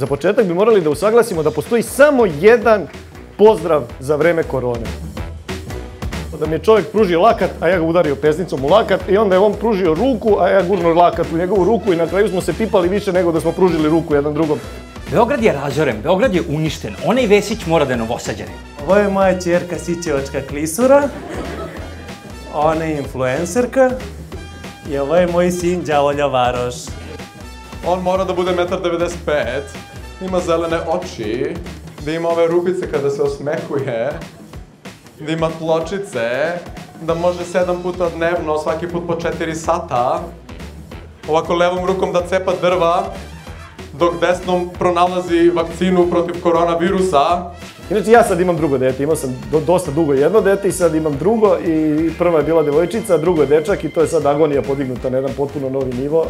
Za početak bi morali da usaglasimo da postoji samo jedan pozdrav za vreme korone. Da mi je čovjek pružio lakat, a ja ga udario pesnicom u lakat i onda je on pružio ruku, a ja gurnuo lakat u njegovu ruku i na kraju smo se pipali više nego da smo pružili ruku jedan drugom. Beograd je razoren, Beograd je uništen. Onaj Vesić mora da je novosađanin. Ovo je moja čerka Sićevačka klisura, ona je influencerka i ovo je moj sin Đavolja Varoš. On mora da bude 1,95 m, ima zelene oči, da ima ove rupice kada se osmehuje, da ima tločice, da može sedam puta dnevno, svaki put po 4 sata, ovako levom rukom da cepa drva, dok desnom pronalazi vakcinu protiv koronavirusa. Inače, ja sad imam drugo dete, imao sam do, dosta dugo jedno dete i sad imam drugo i prva je bila devojčica, drugo je dečak i to je sad agonija podignuta na jedan potpuno novi nivo.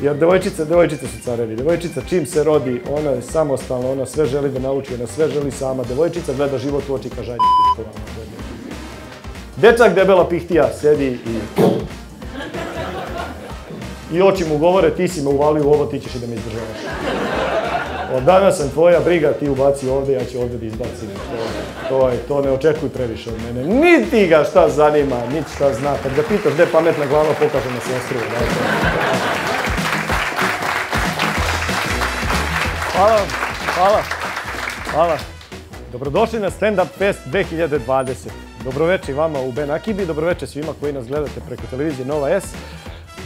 Jer devojčice, devojčice su carevi. Devojčica čim se rodi, ona je samostalna, ona sve želi da nauči, ona sve želi sama. Devojčica gleda život u oči ka žajnje Dečak debela pihtija sedi i... I oči mu govore, ti si me uvalio u ovo, ti ćeš i da me izdržavaš. Od danas sam tvoja briga, ti ubaci ovde, ja ću ovde da izbacim. To, to, je, to ne očekuj previše od mene. Niti ga šta zanima, niti šta zna. Kad ga pitaš gde pametna glava, pokaže na sestru. Dakle. Hvala vam, hvala, hvala. Dobrodošli na Stand Up Fest 2020. Dobroveče vama u Ben Akibi, dobroveče svima koji nas gledate preko televizije Nova S.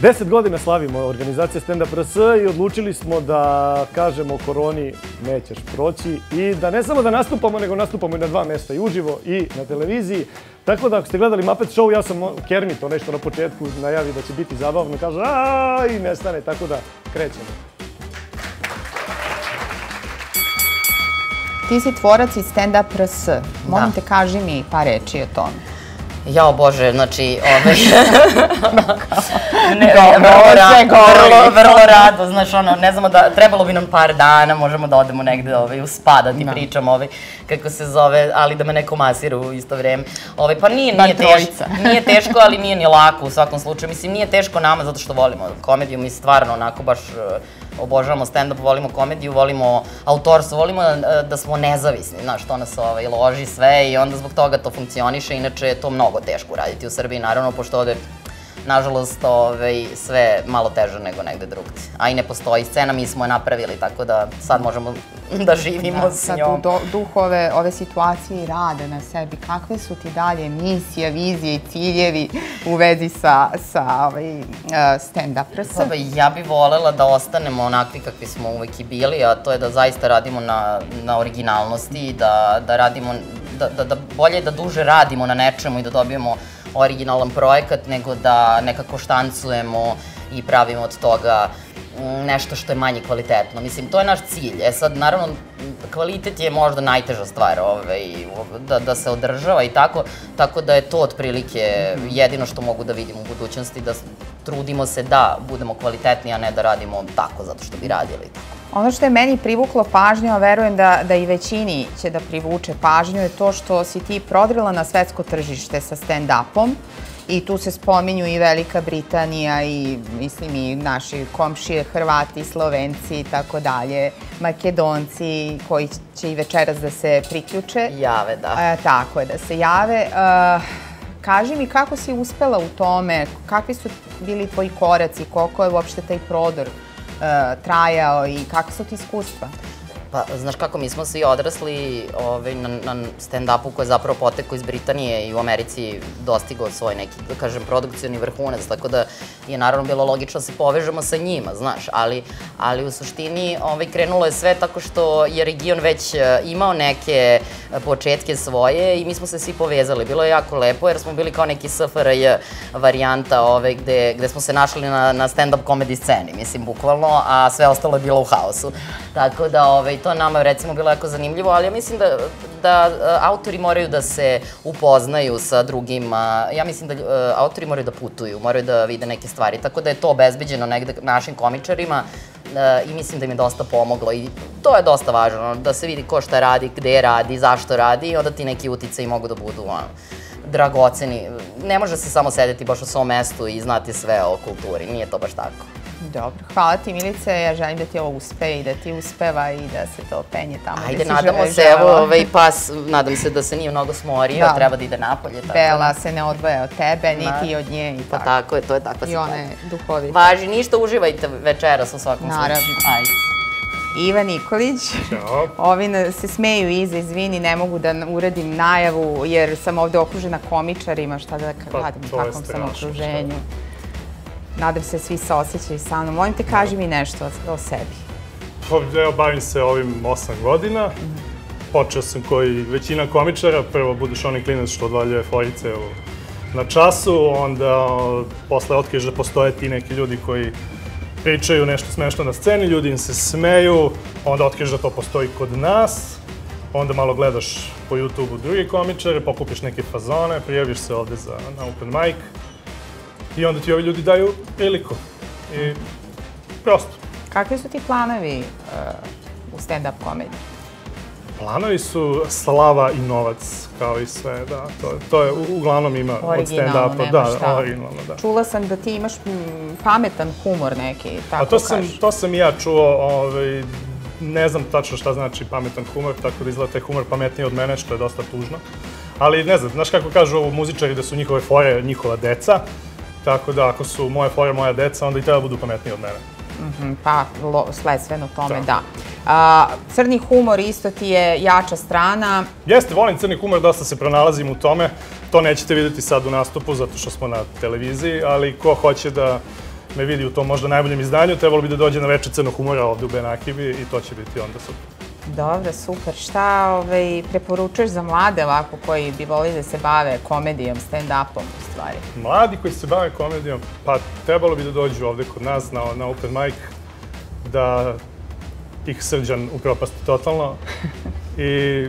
Deset godina slavimo organizacija Stand Up RS i odlučili smo da kažemo koroni nećeš proći i da ne samo da nastupamo, nego nastupamo i na dva mesta, i uživo i na televiziji. Tako da ako ste gledali Muppet Show, ja sam Kermit, to nešto na početku najavi da će biti zabavno, kaže a i nestane, tako da krećemo. Ti si tvorac iz Stand Up RS. Molim da. te, kaži mi par reči o tome. Jao Bože, znači, ovaj... ne, Dobro, vrlo, vrlo, vrlo rado, znaš, ono, ne znamo da, trebalo bi nam par dana, možemo da odemo negde ovaj, u spa, da ti da. pričam, ovaj, kako se zove, ali da me neko masira u isto vreme. Ovaj, pa nije, nije teško, nije teško, ali nije ni lako u svakom slučaju. Mislim, nije teško nama zato što volimo komediju, mi stvarno onako baš obožavamo stand-up, volimo komediju, volimo autorstvo, volimo e, da smo nezavisni, znaš, to nas ovaj, loži sve i onda zbog toga to funkcioniše, inače je to mnogo teško uraditi u Srbiji, naravno, pošto ovde nažalost, ovaj, sve malo teže nego negde drugde. A i ne postoji scena, mi smo je napravili, tako da sad možemo da živimo da, s njom. Sad u duh ove, ove situacije i rade na sebi, kakve su ti dalje misije, vizije i ciljevi u vezi sa, sa ovaj, uh, stand-up prsa? Pa, ja bih volela da ostanemo onakvi kakvi smo uvek i bili, a to je da zaista radimo na, na originalnosti, da, da radimo, da, da, da bolje da duže radimo na nečemu i da dobijemo originalan projekat, nego da nekako štancujemo i pravimo od toga mm, nešto što je manje kvalitetno. Mislim, to je naš cilj. E sad, naravno, kvalitet je možda najteža stvar ovaj, da, da se održava i tako, tako da je to otprilike jedino što mogu da vidim u budućnosti, da trudimo se da budemo kvalitetni, a ne da radimo tako zato što bi radili. Ono što je meni privuklo pažnju, a verujem da, da i većini će da privuče pažnju, je to što si ti prodrila na svetsko tržište sa stand-upom. I tu se spominju i Velika Britanija i, mislim, i naši komšije, Hrvati, Slovenci i tako dalje, Makedonci koji će i večeras da se priključe. Jave, da. E, tako je, da se jave. E, kaži mi kako si uspela u tome, kakvi su bili tvoji koraci, koliko je uopšte taj prodor uh, trajao i kakve su ti iskustva? Pa, znaš kako, mi smo svi odrasli ovaj, na, na stand-upu koji je zapravo potekao iz Britanije i u Americi dostigao svoj neki, da kažem, produkcijani vrhunac, tako da je naravno bilo logično da se povežemo sa njima, znaš, ali, ali u suštini ovaj, krenulo je sve tako što je region već e, imao neke e, početke svoje i mi smo se svi povezali. Bilo je jako lepo jer smo bili kao neki SFRJ varijanta ovaj, gde, gde smo se našli na, na stand-up komedi sceni, mislim, bukvalno, a sve ostalo je bilo u haosu. Tako da, ovaj, to nama recimo bilo jako zanimljivo, ali ja mislim da, da e, autori moraju da se upoznaju sa drugima. Ja mislim da uh, autori moraju da putuju, moraju da vide neke stvari, tako da je to obezbeđeno negde našim komičarima uh, i mislim da im je dosta pomoglo i to je dosta važno, da se vidi ko šta radi, gde radi, zašto radi i onda ti neki utice mogu da budu ono, dragoceni. Ne može se samo sedeti baš u svom mestu i znati sve o kulturi, nije to baš tako. Dobro, hvala ti Milice, ja želim da ti ovo uspe i da ti uspeva i da se to penje tamo Ajde, nadamo žele- se, evo, ovaj pas, nadam se da se nije mnogo smorio, Da. treba da ide napolje. Tako. Bela se ne odvaja od tebe, niti Da. od nje i Pa tako. tako je, to je takva I situacija. ona je duhovita. Važi, ništa, uživajte večeras u svakom Naravno. slučaju. Ajde. Iva Nikolić. Ćao. Ovi se smeju iza, izvini, ne mogu da uradim najavu jer sam ovde okružena komičarima, šta da Pa, radim u to je takvom sam strašno, okruženju. Nadam se svi se osjećaju sa mnom. Molim te, kaži mi nešto o, sebi. Pa, Evo, bavim se ovim 8 godina. Počeo sam koji većina komičara, prvo budeš onaj klinac što odvaljuje forice na času, onda posle otkriješ da postoje ti neki ljudi koji pričaju nešto smešno na sceni, ljudi im se smeju, onda otkriješ da to postoji kod nas, onda malo gledaš po YouTube-u druge komičare, pokupiš neke fazone, prijaviš se ovde za, na open mic i onda ti ovi ljudi daju priliku. I prosto. Kakvi su ti planovi uh, u stand-up komediji? Planovi su slava i novac, kao i sve, da. To, to je, uglavnom ima od stand-upa. Da, šta. originalno, da. Čula sam da ti imaš pametan humor neki, tako A to sam, to sam i ja čuo, ovaj, ne znam tačno šta znači pametan humor, tako da izgleda taj humor pametniji od mene, što je dosta tužno. Ali ne znam, znaš kako kažu muzičari da su njihove fore njihova deca, tako da ako su moje fore moja deca, onda i treba budu pametniji od mene. Mm, Pa, sledstveno tome, Da. da. A, crni humor isto ti je jača strana. Jeste, volim crni humor, dosta se pronalazim u tome. To nećete videti sad u nastupu, zato što smo na televiziji, ali ko hoće da me vidi u tom možda najboljem izdanju, trebalo bi da dođe na veče crnog humora ovde u Benakibi i to će biti onda super. Dobro, super. Šta ovaj, preporučuješ za mlade ovako koji bi volili da se bave komedijom, stand-upom u stvari? Mladi koji se bave komedijom, pa trebalo bi da dođu ovde kod nas na, na open mic, da ih srđan upropasti totalno i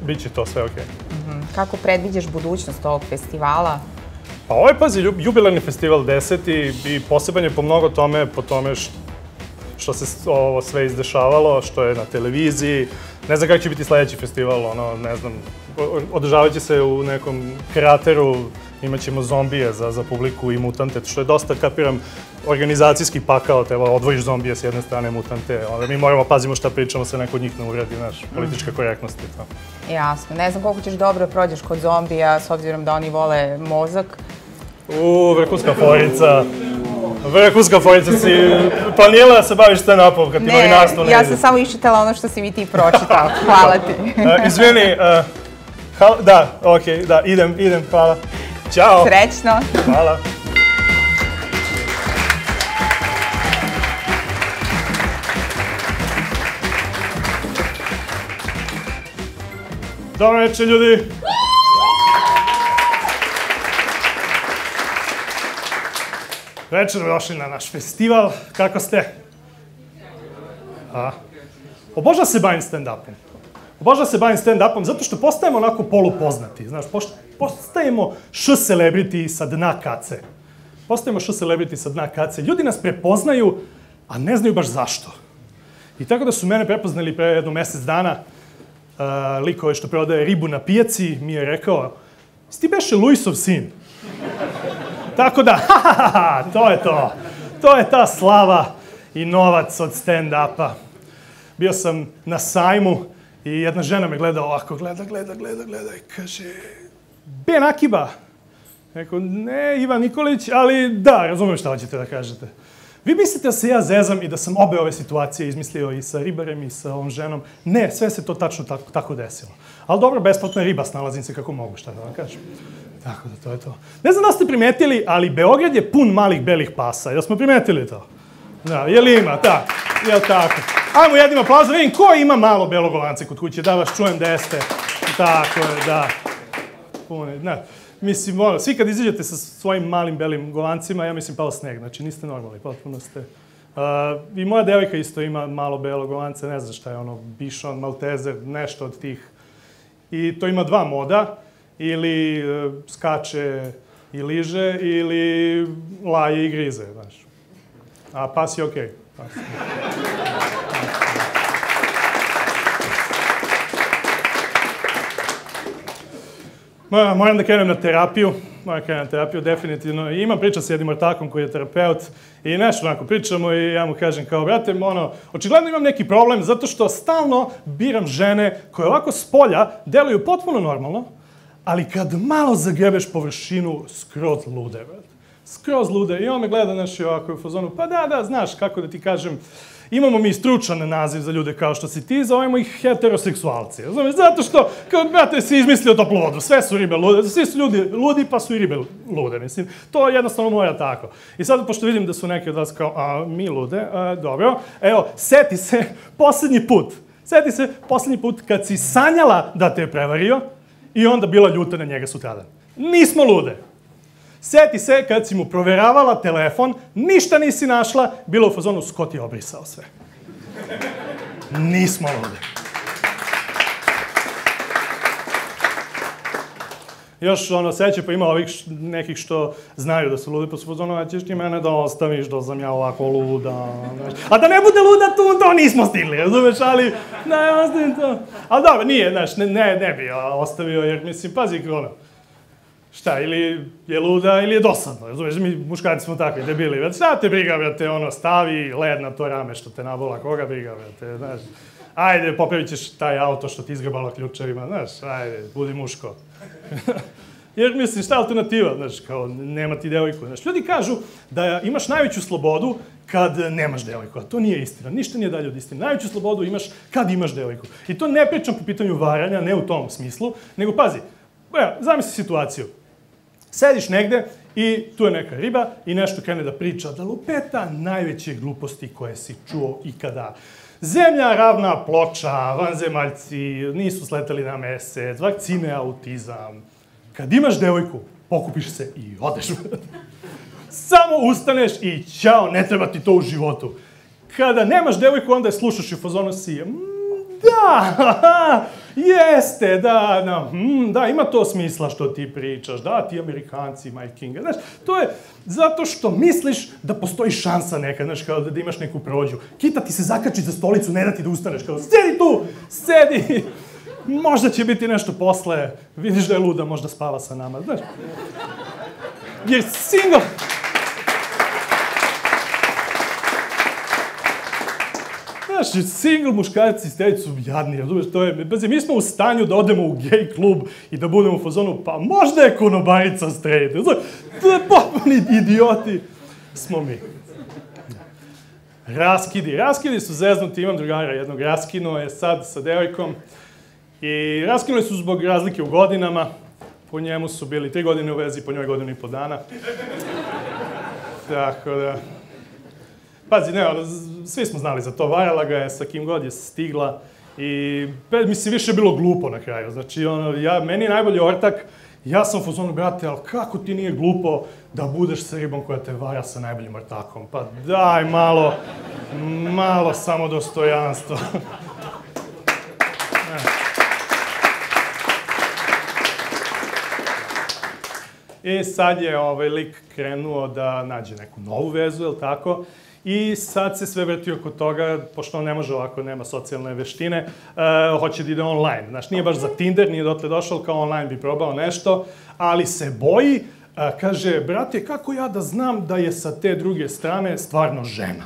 bit će to sve okej. Kako predviđaš budućnost ovog festivala? Pa ovo je, pazi, jubilarni festival 10. i, i poseban je po mnogo tome, po tome š- što se ovo sve izdešavalo, što je na televiziji. Ne znam kako će biti sledeći festival, ono, ne znam, održavat će se u nekom krateru, imaćemo zombije za, za publiku i mutante, što je dosta, kapiram, organizacijski pakao, treba odvojiš zombije s jedne strane, mutante, onda mi moramo pazimo šta pričamo, se neko od njih ne uredi, znaš, politička korektnost i to. Jasno. Ne znam koliko ćeš dobro prođeš kod zombija, s obzirom da oni vole mozak. U, vrhunska forica. Vrhunska forica si planirala da se baviš stand-upom kad ti novinarstvo ne ja sam samo iščitala ono što si mi ti pročitao. Hvala ti. E, izvini, uh, hal- da, okej, da, idem, idem, hvala. Ćao, Srećno. hvala. Dobro večer, ljudi. Večer došli na naš festival. Kako ste? A? Obožavam se bavim stand-upom. Obožavam se bavim stand-upom zato što postajemo onako polupoznati. Znaš, postajemo š celebrity sa dna kace. Postajemo š celebrity sa dna kace. Ljudi nas prepoznaju, a ne znaju baš zašto. I tako da su mene prepoznali pre jedno mesec dana, uh, lik ovaj što prodaje ribu na pijaci mi je rekao, "Si ti beše Luisov sin? Tako da, ha, ha, ha, to je to. To je ta slava i novac od stand-upa. Bio sam na sajmu i jedna žena me gleda ovako, gleda, gleda, gleda, gleda i kaže, Ben Akiba. Rekao, ne, Ivan Nikolić, ali da, razumem šta hoćete da kažete. Vi mislite da se ja zezam i da sam obe ove situacije izmislio i sa ribarem i sa ovom ženom? Ne, sve se to tačno tako, tako desilo. Ali dobro, besplatna riba, snalazim se kako mogu, šta da vam kažem. Tako da, to je to. Ne znam da ste primetili, ali Beograd je pun malih belih pasa. Jel smo primetili to? Da, jel ima, da, jel tako? Ajmo jednim aplauzom, vidim ko ima malo belog golance kod kuće, da vas čujem da jeste. Tako je, da. Pune, ne. Mislim, ono, svi kad izađete sa svojim malim belim golancima, ja mislim pao sneg, znači niste normalni, potpuno ste. Uh, I moja devojka isto ima malo belo golance, ne znam šta je ono, bišon, maltezer, nešto od tih. I to ima dva moda, ili e, skače i liže, ili laje i grize, znaš. A pas je okej. Pas je. Ma, moram da krenem na terapiju. moja krenem terapiju, definitivno. I imam priča s jednim ortakom koji je terapeut i nešto onako pričamo i ja mu kažem kao, brate, ono, očigledno imam neki problem zato što stalno biram žene koje ovako s polja deluju potpuno normalno, ali kad malo zagrebeš površinu, skroz lude, brate. Skroz lude. I on me gleda, znaš, i ovako u fazonu, pa da, da, znaš, kako da ti kažem, Imamo mi stručan naziv za ljude kao što si ti, zovemo ih heteroseksualci. Razumeš? Zato što, kao, brate, si izmislio toplu vodu. Sve su ribe lude. Svi su ljudi ludi, pa su i ribe lude. Mislim, to jednostavno mora tako. I sad, pošto vidim da su neki od vas kao, a, mi lude, a, dobro. Evo, seti se, poslednji put. Seti se, poslednji put kad si sanjala da te je prevario i onda bila ljuta na njega sutradan. Nismo lude. Seti se kad si mu proveravala telefon, ništa nisi našla, bilo u fazonu Scott je obrisao sve. Nismo lude. Još ono, seće pa ima ovih š, nekih što znaju da su ludi, pa su fazonu, a ćeš ti mene da ostaviš, da sam ja ovako luda. Znaš. A da ne bude luda tu, to nismo stigli, razumeš, ali ne, ostavim to. Ali dobro, nije, znaš, ne, ne, ne bi ostavio, jer mislim, pazi, ono, šta, ili je luda ili je dosadno, razumiješ, mi muškarci smo takvi debili, već šta te briga, brate, ono, stavi led na to rame što te nabola, koga briga, brate, znaš, ajde, popravit ćeš taj auto što ti izgrbalo ključevima, znaš, ajde, budi muško. Jer, mislim, šta je alternativa, znaš, kao, nema ti devojku, znaš, ljudi kažu da imaš najveću slobodu kad nemaš devojku, a to nije istina, ništa nije dalje od istine. Najveću slobodu imaš kad imaš devojku. I to ne pričam po pitanju varanja, ne u tom smislu, nego pazi, evo, zamisli situaciju, Sediš negde i tu je neka riba i nešto krene da priča, da lupeta najveće gluposti koje si čuo ikada. Zemlja ravna ploča, vanzemaljci, nisu sletali na mesec, vakcine, autizam. Kad imaš devojku, pokupiš se i odeš. Samo ustaneš i ćao, ne treba ti to u životu. Kada nemaš devojku, onda je slušaš i fazonu si, mm, da, jeste, da, da, mm, da, ima to smisla što ti pričaš, da, ti Amerikanci, my king, znaš, to je zato što misliš da postoji šansa neka, znaš, kao da, da imaš neku prođu. Kita ti se zakači za stolicu, ne da ti da ustaneš, kao, sedi tu, sedi, možda će biti nešto posle, vidiš da je luda, možda spava sa nama, znaš. Jer single, Znaš, single muškarci i su jadni, razumeš, to je, bazi, mi smo u stanju da odemo u gej klub i da budemo u fazonu, pa možda je konobarica straight, razumeš, to je popuni idioti smo mi. Raskidi. Raskidi su zeznuti, imam drugara jednog, raskinuo je sad sa devojkom i raskinuli su zbog razlike u godinama, po njemu su bili tri godine u vezi, po njoj godinu i po dana. Tako da, Pazi, ne, ono, svi smo znali za to, varala ga je sa kim god je stigla i mislim, više je bilo glupo na kraju. Znači, ono, ja, meni je najbolji ortak, ja sam u fazonu, brate, ali kako ti nije glupo da budeš sa ribom koja te vara sa najboljim ortakom? Pa daj malo, malo samo dostojanstvo. I sad je ovaj lik krenuo da nađe neku novu vezu, je li tako? I sad se sve vrti oko toga, pošto on ne može ovako, nema socijalne veštine, uh, hoće da ide online. Znaš, nije baš za Tinder, nije dotle došao, kao online bi probao nešto, ali se boji, uh, kaže, brate, kako ja da znam da je sa te druge strane stvarno žena?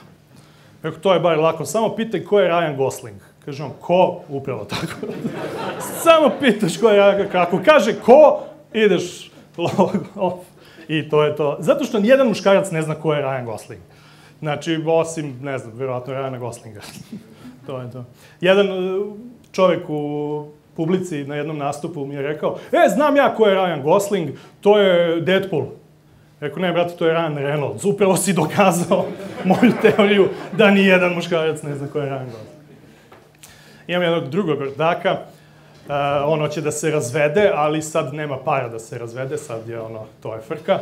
Eko, to je bar lako, samo pitaj ko je Ryan Gosling. Kaže on, ko? Upravo tako. samo pitaš ko je Ryan, kako kaže ko, ideš log off. I to je to. Zato što nijedan muškarac ne zna ko je Ryan Gosling. Znači, osim, ne znam, verovatno Rana Goslinga. to je to. Jedan e, čovek u publici na jednom nastupu mi je rekao, e, znam ja ko je Ryan Gosling, to je Deadpool. Rekao, ne, brate, to je Ryan Reynolds. Upravo si dokazao moju teoriju da ni jedan muškarac ne zna ko je Ryan Gosling. Imam jednog drugog ordaka, uh, on hoće da se razvede, ali sad nema para da se razvede, sad je ono, to je frka.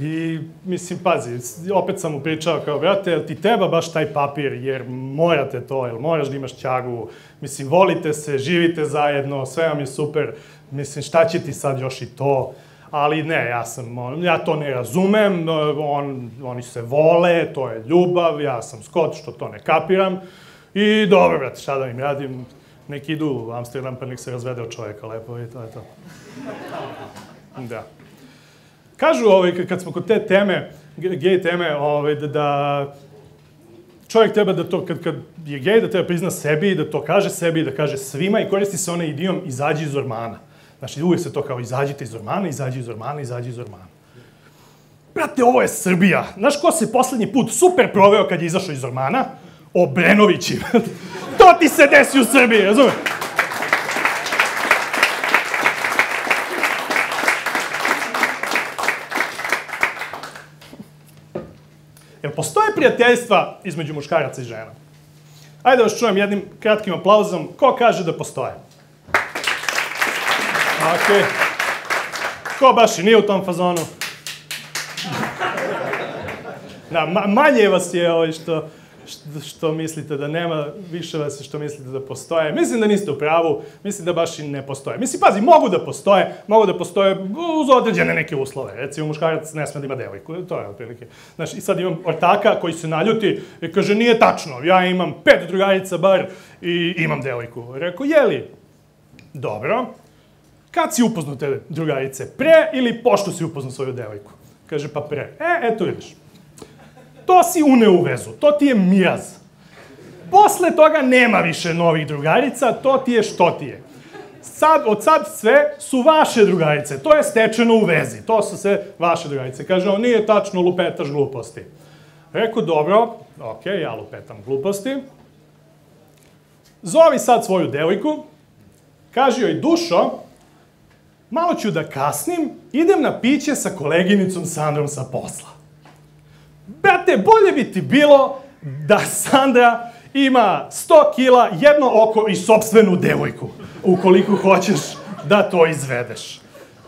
I, mislim, pazi, opet sam mu pričao kao, brate, jel ti treba baš taj papir, jer morate to, jel moraš da imaš ćagu, mislim, volite se, živite zajedno, sve vam je super, mislim, šta će ti sad još i to? Ali ne, ja sam, ja to ne razumem, on, oni se vole, to je ljubav, ja sam Scott, što to ne kapiram. I dobro, brate, šta da im radim, nek idu u Amsterdam pa nek se razvede od čoveka lepo i to je to. Da. Kažu, ovaj, kad- smo kod te teme, ge- gej teme, ovaj, da, da čovjek treba da to, kad, kad je gej, da treba prizna sebi, da to kaže sebi, da kaže svima i koristi se onaj idiom izađi iz ormana. Znači, uvijek se to kao izađite iz ormana, izađi iz ormana, izađi iz ormana. Brate, ovo je Srbija. Znaš ko se poslednji put super proveo kad je izašao iz ormana? Obrenovići. to ti se desi u Srbiji, razumeš? Jel postoje prijateljstva između muškaraca i žena? Ajde da vas čujem jednim kratkim aplauzom. Ko kaže da postoje? Ok. Ko baš i nije u tom fazonu? Da, ma, manje vas je ovaj što, što, mislite da nema, više vas je što mislite da postoje. Mislim da niste u pravu, mislim da baš i ne postoje. Mislim, pazi, mogu da postoje, mogu da postoje uz određene neke uslove. Recimo, muškarac ne sme da ima devojku, to je otprilike. Znaš, i sad imam ortaka koji se naljuti i kaže, nije tačno, ja imam pet drugarica bar i imam devojku. Rekao, jeli? Dobro. Kad si upoznao te drugarice? Pre ili pošto si upoznao svoju devojku? Kaže, pa pre. E, eto vidiš. To si uneo u vezu, to ti je miraz. Posle toga nema više novih drugarica, to ti je što ti je. Sad, od sad sve su vaše drugarice, to je stečeno u vezi, to su sve vaše drugarice. Kaže, on nije tačno, lupetaš gluposti. Rekao, dobro, ok, ja lupetam gluposti. Zovi sad svoju devojku, kaže joj, dušo, malo ću da kasnim, idem na piće sa koleginicom Sandrom sa posla. Brate, bolje bi ti bilo da Sandra ima 100 kila, jedno oko i sobstvenu devojku, ukoliko hoćeš da to izvedeš.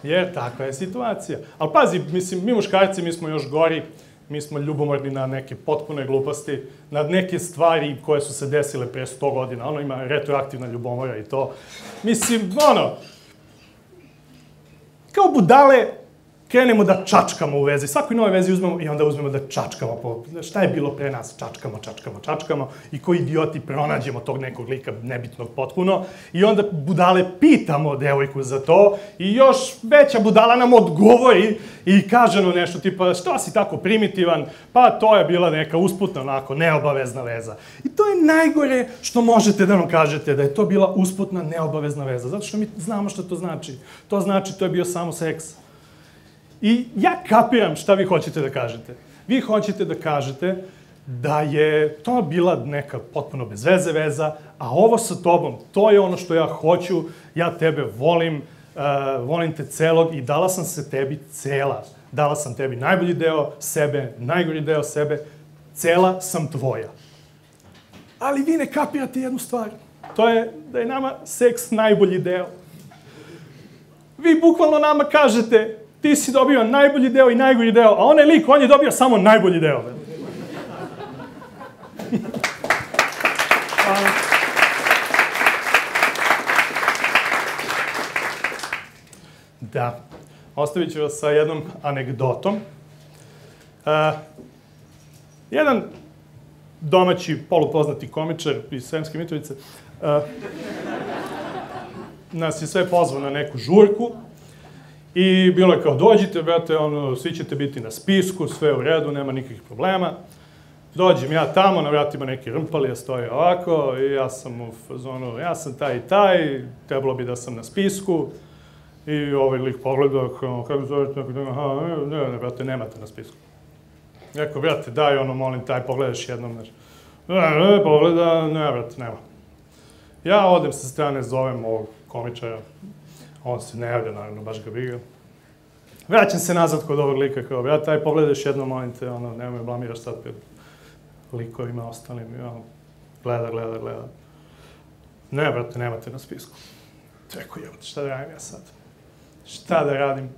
Jer takva je situacija. Ali pazi, mislim, mi muškarci, mi smo još gori, mi smo ljubomorni na neke potpune gluposti, na neke stvari koje su se desile pre 100 godina. Ono ima retroaktivna ljubomora i to. Mislim, ono, kao budale krenemo da čačkamo u vezi. Svakoj nove vezi uzmemo i onda uzmemo da čačkamo. Po, šta je bilo pre nas? Čačkamo, čačkamo, čačkamo. I koji idioti pronađemo tog nekog lika nebitnog potpuno. I onda budale pitamo devojku za to. I još veća budala nam odgovori i kaže nam nešto tipa što si tako primitivan? Pa to je bila neka usputna, onako, neobavezna veza. I to je najgore što možete da nam kažete, da je to bila usputna, neobavezna veza. Zato što mi znamo što to znači. To znači to je bio samo seks. I ja kapiram šta vi hoćete da kažete. Vi hoćete da kažete da je to bila neka potpuno bez veze veza, a ovo sa tobom, to je ono što ja hoću, ja tebe volim, uh, volim te celog i dala sam se tebi cela. Dala sam tebi najbolji deo sebe, najgori deo sebe, cela sam tvoja. Ali vi ne kapirate jednu stvar. To je da je nama seks najbolji deo. Vi bukvalno nama kažete, ti si dobio najbolji deo i najgori deo, a onaj lik, on je dobio samo najbolji deo. Da. Ostavit ću vas sa jednom anegdotom. Uh, jedan domaći, polupoznati komičar iz Sremske Mitrovice uh, nas je sve pozvao na neku žurku I bilo je kao, dođite, brate, ono, svi ćete biti na spisku, sve u redu, nema nikakvih problema. Dođem ja tamo, na vratima neki rmpalija stoje ovako, i ja sam u fazonu, ja sam taj i taj, trebalo bi da sam na spisku. I ovaj lik pogleda, kao, kako zovete, aha, ne, ne, ne, brate, nemate na spisku. Rekao, brate, daj ono, molim, taj, pogledaš jednom, znaš. Ne, ne, pogleda, ne, brate, nema. Ja odem sa strane, zovem ovog komičara, on se ne javlja, naravno, baš ga briga. Vraćam se nazad kod ovog lika, kao, ja taj pogledaš jednom, molim te, ono, nemoj blamiraš sad pred likovima ostalim, i ono, gleda, gleda, gleda. Ne, brate, nemate na spisku. Rekao, jebate, šta da radim ja sad? Šta da radim?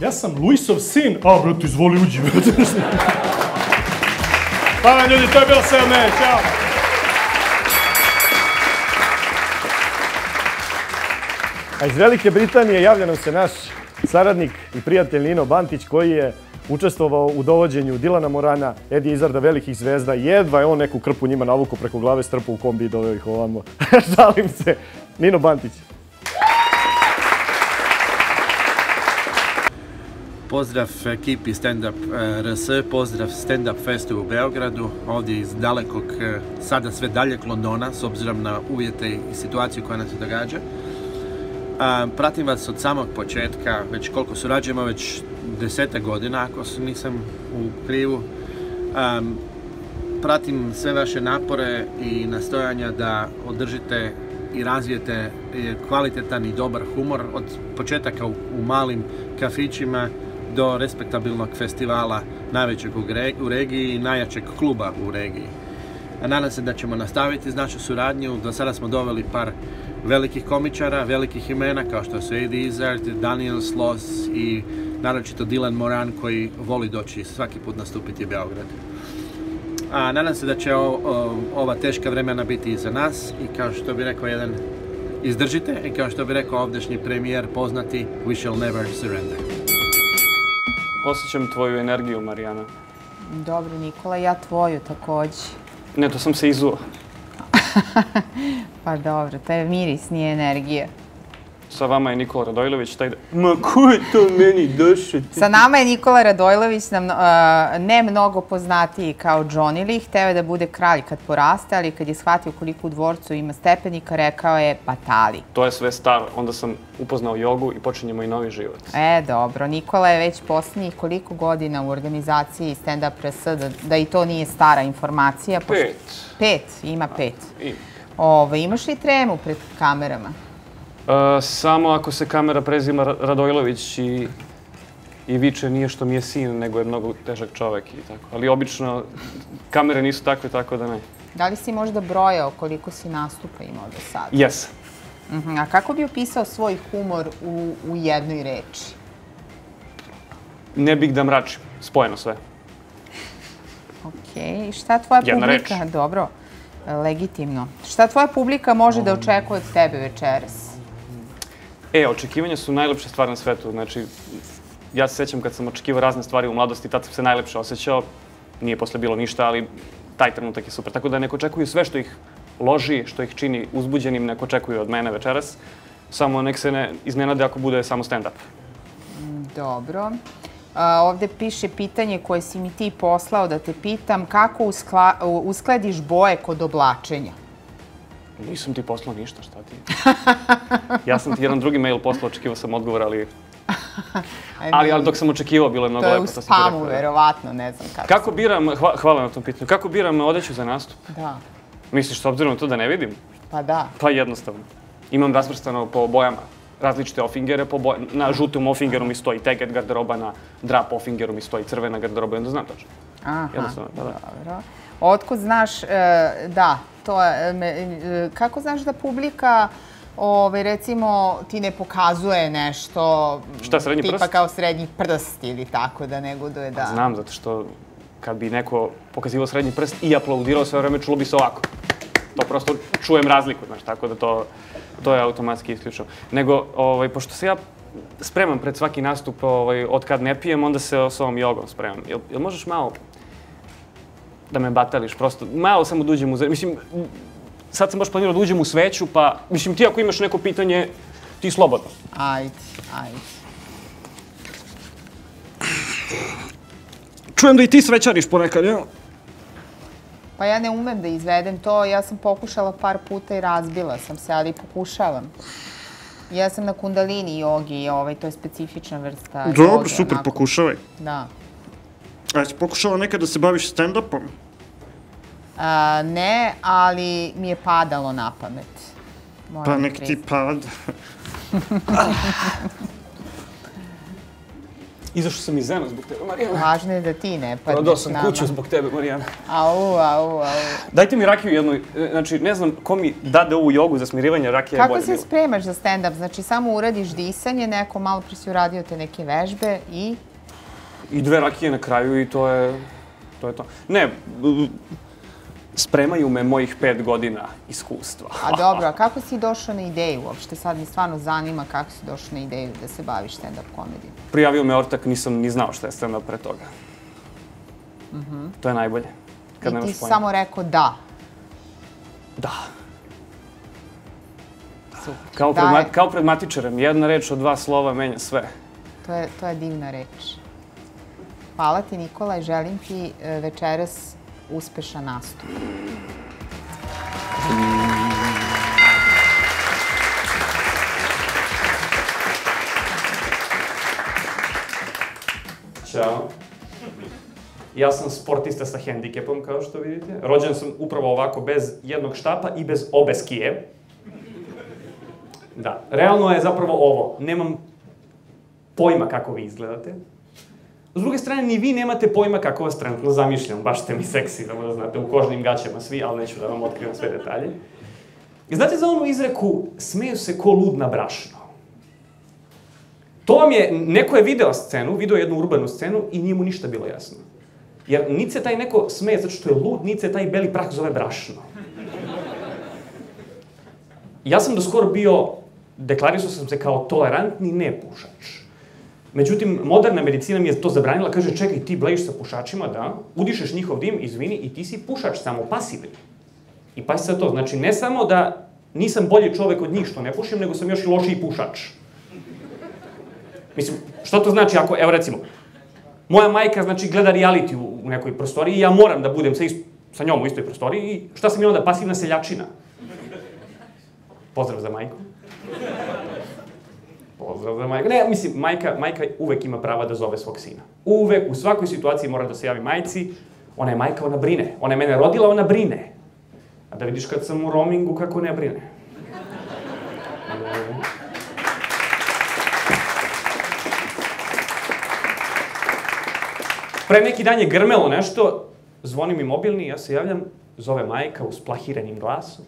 Ja sam Luisov sin. A, brate, izvoli uđi, brate. Hvala ljudi, to je bilo sve od mene, čao. A iz Velike Britanije javlja nam se naš saradnik i prijatelj Nino Bantić koji je učestvovao u dovođenju Dilana Morana, Edi Izarda, velikih zvezda. Jedva je on neku krpu njima navuku preko glave strpu u kombi i doveo ih ovamo. Žalim se. Nino Bantić. Pozdrav ekipi Stand Up eh, RS, pozdrav Stand Up Festu u Beogradu, ovdje iz dalekog, eh, sada sve daljeg Londona, s obzirom na uvjete i situaciju koja nam se događa. A, pratim vas od samog početka, već koliko surađujemo, već deseta godina, ako nisam u krivu. Am, pratim sve vaše napore i nastojanja da održite i razvijete e, kvalitetan i dobar humor od početaka u, u malim kafićima do respektabilnog festivala najvećeg u, regiji i najjačeg kluba u regiji. A nadam se da ćemo nastaviti našu suradnju. Do sada smo doveli par velikih komičara, velikih imena kao što su Eddie Izzard, Daniel Sloss i naročito Dylan Moran koji voli doći svaki put nastupiti u Beograd. A nadam se da će o, o- ova teška vremena biti iza nas i kao što bi rekao jedan izdržite i kao što bi rekao ovdašnji premijer poznati We shall never surrender. Osjećam tvoju energiju, Marijana. Dobro, Nikola, ja tvoju takođe. Ne, to sam se izuo. Pa dobro, to je miris, nije energija. Sa vama je Nikola Radojlović, taj da... Ma ko je to meni došao? Sa nama je Nikola Radojlović, nam, uh, ne mnogo poznatiji kao Johnny Lee, hteo je da bude kralj kad poraste, ali kad je shvatio koliko u dvorcu ima stepenika, rekao je batali. To je sve staro. Onda sam upoznao jogu i počinjemo i novi život. E, dobro, Nikola je već poslednjih koliko godina u organizaciji Stand Up RS, da, da i to nije stara informacija. pošto- Pet. Pet, ima pet. I, Ove, imaš li tremu pred kamerama? E, samo ako se kamera prezima Ra- Radojlović i, i viče nije što mi je sin, nego je mnogo težak čovek i tako. Ali obično kamere nisu takve, tako da ne. Da li si možda brojao koliko si nastupa imao do sada? Jes. Mhm, A kako bi opisao svoj humor u, u jednoj reči? Ne bih da mračim. Spojeno sve. Ok, i šta tvoja Jedna publika... Dobro, e, legitimno. Šta tvoja publika može da očekuje od tebe večeras? E, očekivanja su najlepša stvar na svetu. Znači, ja se sećam kad sam očekivao razne stvari u mladosti, tad sam se najlepše osjećao. Nije posle bilo ništa, ali taj trenutak je super. Tako da neko očekuju sve što ih loži, što ih čini uzbuđenim, neko očekuju od mene večeras. Samo nek se ne iznenade ako bude samo stand-up. Dobro. A, ovde piše pitanje koje si mi ti poslao da te pitam. Kako uskladiš boje kod oblačenja? Nisam ti poslao ništa, šta ti? ja sam ti jedan drugi mail poslao, očekivao sam odgovor, ali... Ali, ali dok sam očekivao, bilo je mnogo To je lepo. u to sam ti spamu, da. verovatno, ne znam kako. Kako biram, hva- hvala na tom pitanju, kako biram odeću za nastup? Da, Misliš, s obzirom na to da ne vidim? pa da. Pa jednostavno. Imam razvrstano po bojama različite ofingere, po na žutom ofingeru mi stoji teget garderoba, na drap ofingeru mi stoji crvena garderoba, onda znam tačno. Aha, Jednostavno, da, da. dobro. Otkud znaš, e, da, to je, e, kako znaš da publika Ove, recimo, ti ne pokazuje nešto Šta, srednji tipa prst? kao srednji prst ili tako da negoduje da... Znam, zato što kad bi neko pokazivao srednji prst i aplaudirao sve vreme, čulo bi se ovako. To prosto čujem razliku, znaš, tako da to, to je automatski isključeno. Nego, ovaj, pošto se ja spremam pred svaki nastup, ovaj, od kad ne pijem, onda se s ovom jogom spremam. Jel, jel možeš malo da me batališ, prosto, malo samo da uđem u... Mislim, sad sam baš planirao da uđem u sveću, pa, mislim, ti ako imaš neko pitanje, ti slobodno. Ajde, ajde. Čujem da i ti svećariš ponekad, jel? Pa ja ne umem da izvedem to, ja sam pokušala par puta i razbila sam se, ali pokušavam. Ja sam na kundalini jogi, ovaj, to je specifična vrsta Dobro, super, onako. pokušavaj. Da. A jesi pokušala nekad da se baviš stand-upom? A, ne, ali mi je padalo na pamet. Moram Pa nek ti pad. Izašao sam iz Zena zbog tebe, Marijana. Važno je da ti ne padneš Prodao sam nama. kuću zbog tebe, Marijana. Au, au, au. Dajte mi rakiju jednu, e, znači ne znam ko mi dade ovu jogu za smirivanje, rakija je Kako se spremaš za stand-up? Znači, samo uradiš disanje, neko malo pre si uradio te neke vežbe i... I dve rakije na kraju i to je, to je to. Ne, spremaju me mojih pet godina iskustva. A dobro, a kako si došao na ideju uopšte? Sad me stvarno zanima kako si došao na ideju da se baviš stand-up komedijom. Prijavio me ortak, nisam ni znao šta je stand-up pre toga. To je najbolje. Kad I ti pojma. samo rekao da. Da. Super. Kao, Da pred, je. ma- kao pred matičarem, jedna reč od dva slova menja sve. To je, to je divna reč. Hvala ti Nikola i želim ti e, večeras uspešan nastup. Ćao. Ja sam sportista sa hendikepom, kao što vidite. Rođen sam upravo ovako, bez jednog štapa i bez obe skije. Da, realno je zapravo ovo. Nemam pojma kako vi izgledate. S druge strane, ni vi nemate pojma kako vas trenutno zamišljam. Baš ste mi seksi, da možda znate, u kožnim gaćama svi, ali neću da vam otkrivam sve detalje. I znate za onu izreku, smeju se ko lud na brašno. To vam je, neko je video scenu, video jednu urbanu scenu i nije mu ništa bilo jasno. Jer niti se taj neko smeje zato što je lud, niti se taj beli prah zove brašno. Ja sam do skoro bio, deklarisao sam se kao tolerantni nepušač. Međutim, moderna medicina mi je to zabranila, kaže, čekaj, ti blejiš sa pušačima, da, udišeš njihov dim, izvini, i ti si pušač, samo pasivni. I pa se to, znači, ne samo da nisam bolji čovek od njih što ne pušim, nego sam još i lošiji pušač. Mislim, što to znači ako, evo recimo, moja majka, znači, gleda reality u, u nekoj prostoriji i ja moram da budem sa, sa njom u istoj prostoriji i šta sam ja onda, pasivna seljačina? Pozdrav za majku. Pozdrav za majku. Ne, mislim, majka, majka uvek ima prava da zove svog sina. Uvek, u svakoj situaciji mora da se javi majci. Ona je majka, ona brine. Ona je mene rodila, ona brine. A da vidiš kad sam u roamingu, kako ne brine. Pre neki dan je grmelo nešto, zvoni mi mobilni, ja se javljam, zove majka uz plahirenim glasom,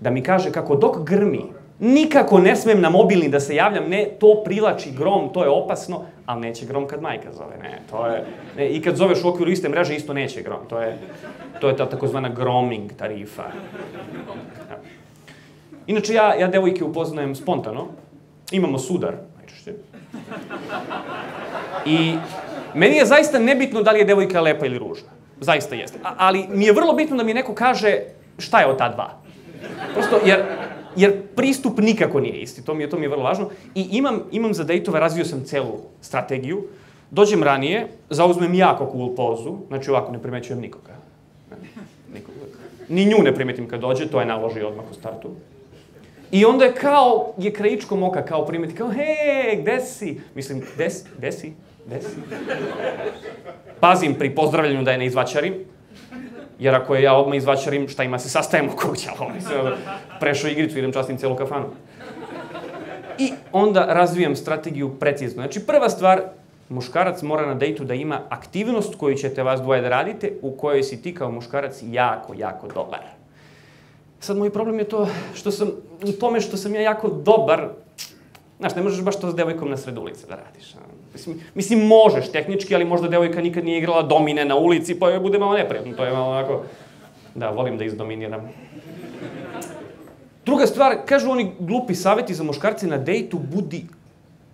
da mi kaže kako dok grmi, nikako ne smem na mobilni da se javljam, ne, to privlači grom, to je opasno, ali neće grom kad majka zove, ne, to je, ne, i kad zoveš u okviru iste mreže, isto neće grom, to je, to je ta takozvana grooming tarifa. Inače, ja, ja devojke upoznajem spontano, imamo sudar, najčešće, i Meni je zaista nebitno da li je devojka lepa ili ružna. Zaista jeste. A, ali mi je vrlo bitno da mi neko kaže šta je od ta dva. Prosto, jer, jer pristup nikako nije isti. To mi je, to mi je vrlo važno. I imam, imam za dejtove, razvio sam celu strategiju. Dođem ranije, zauzmem jako cool pozu, znači ovako ne primećujem nikoga. Nikoga. Ni nju ne primetim kad dođe, to je naložio odmah u startu. I onda je kao, je krajičkom oka, kao primeti, kao, hej, gde si? Mislim, gde si? Gde si? Gde si? Pazim pri pozdravljanju da je ne izvaćarim, jer ako je ja odmah izvaćarim, šta ima se sastajemo kuća, ali se prešao igricu, idem častim celu kafanu. I onda razvijam strategiju precizno. Znači, prva stvar, muškarac mora na dejtu da ima aktivnost koju ćete vas dvoje da radite, u kojoj si ti kao muškarac jako, jako dobar. Sad, moj problem je to što sam, u tome što sam ja jako dobar, znaš, ne možeš baš to s devojkom na sred ulice da radiš. Mislim, mislim, možeš tehnički, ali možda devojka nikad nije igrala domine na ulici, pa joj bude malo neprijatno. To je malo onako... Da, volim da izdominiram. Druga stvar, kažu oni glupi saveti za muškarce na dejtu, budi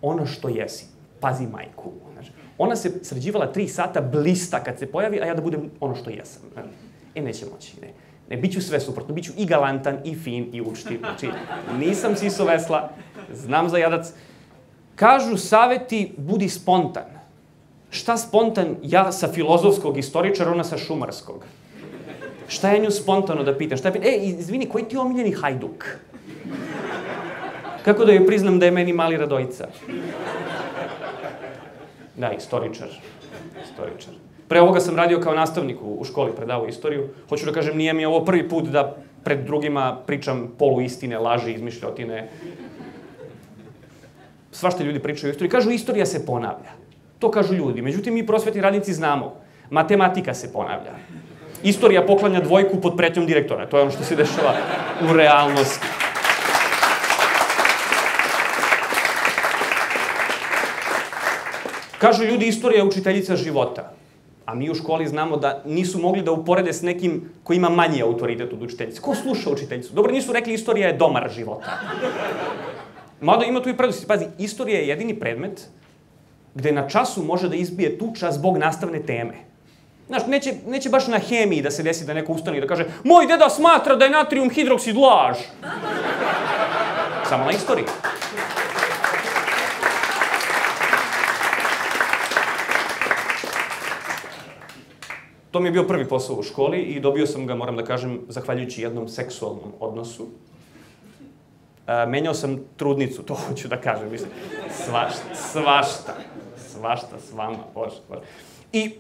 ono što jesi. Pazi majku. Ona se sređivala tri sata blista kad se pojavi, a ja da budem ono što jesam. E, neće moći, ne. Ne, bit ću sve suprotno, bit ću i galantan, i fin, i učtiv. Znači, nisam siso vesla, znam za jadac. Kažu saveti, budi spontan. Šta spontan? Ja sa filozofskog istoričara, ona sa šumarskog. Šta je nju spontano da pitam? Šta je pitam? E, izvini, koji ti je omiljeni hajduk? Kako da joj priznam da je meni mali radojica? Da, istoričar. Istoričar. Pre ovoga sam radio kao nastavnik u, u školi, predavao istoriju. Hoću da kažem, nije mi ovo prvi put da pred drugima pričam poluistine, laži, izmišljotine. Svašte ljudi pričaju o istoriji. Kažu, istorija se ponavlja. To kažu ljudi. Međutim, mi prosvetni radnici znamo. Matematika se ponavlja. Istorija poklanja dvojku pod pretnjom direktora. To je ono što se dešava u realnosti. Kažu ljudi, istorija je učiteljica života. A mi u školi znamo da nisu mogli da uporede s nekim ko ima manji autoritet od učiteljice. Ko sluša učiteljicu? Dobro, nisu rekli istorija je domar života. Mada ima tu i prednosti. Pazi, istorija je jedini predmet gde na času može da izbije tuča zbog nastavne teme. Znaš, neće, neće baš na hemiji da se desi da neko ustane i da kaže moj deda smatra da je natrijum hidroksid laž. Samo na istoriji. To mi je bio prvi posao u školi i dobio sam ga, moram da kažem, zahvaljujući jednom seksualnom odnosu. Menjao sam trudnicu, to hoću da kažem, mislim, svašta, svašta, svašta s vama, bože, bože. I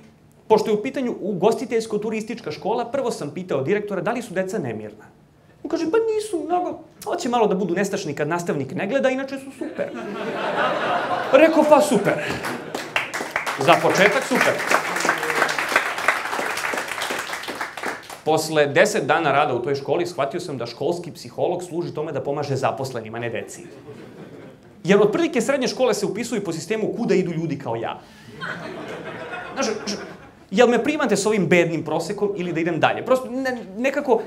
pošto je u pitanju ugostiteljsko-turistička škola, prvo sam pitao direktora da li su deca nemirna. On kaže, pa nisu mnogo, hoće malo da budu nestašni kad nastavnik ne gleda, inače su super. Rekao, pa super. Za početak super. Posle deset dana rada u toj školi shvatio sam da školski psiholog služi tome da pomaže zaposlenima, ne deci. Jer otprilike srednje škole se upisuju po sistemu kuda idu ljudi kao ja. Znaš, jel me primate s ovim bednim prosekom ili da idem dalje? Prosto ne, nekako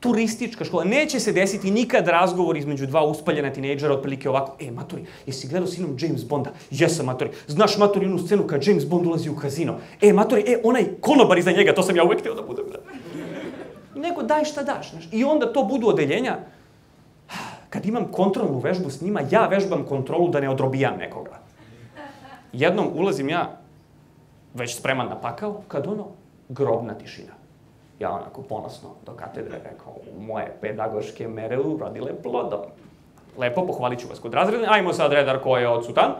turistička škola. Neće se desiti nikad razgovor između dva uspaljena tinejdžera, otprilike ovako, e, matori, jesi gledao sinom James Bonda? Jesam, matori. Znaš, matori, onu scenu kad James Bond ulazi u kazino? E, matori, e, onaj konobar iza njega, to sam ja uvek hteo da budem. Da. Nego daj šta daš, znaš. I onda to budu odeljenja, kad imam kontrolnu vežbu s njima, ja vežbam kontrolu da ne odrobijam nekoga. Jednom ulazim ja, već spreman na pakao, kad ono, grobna tišina ja onako ponosno do katedre rekao, moje pedagoške mere urodile plodom. Lepo, pohvalit ću vas kod razredne. Ajmo sad redar ko je odsutan.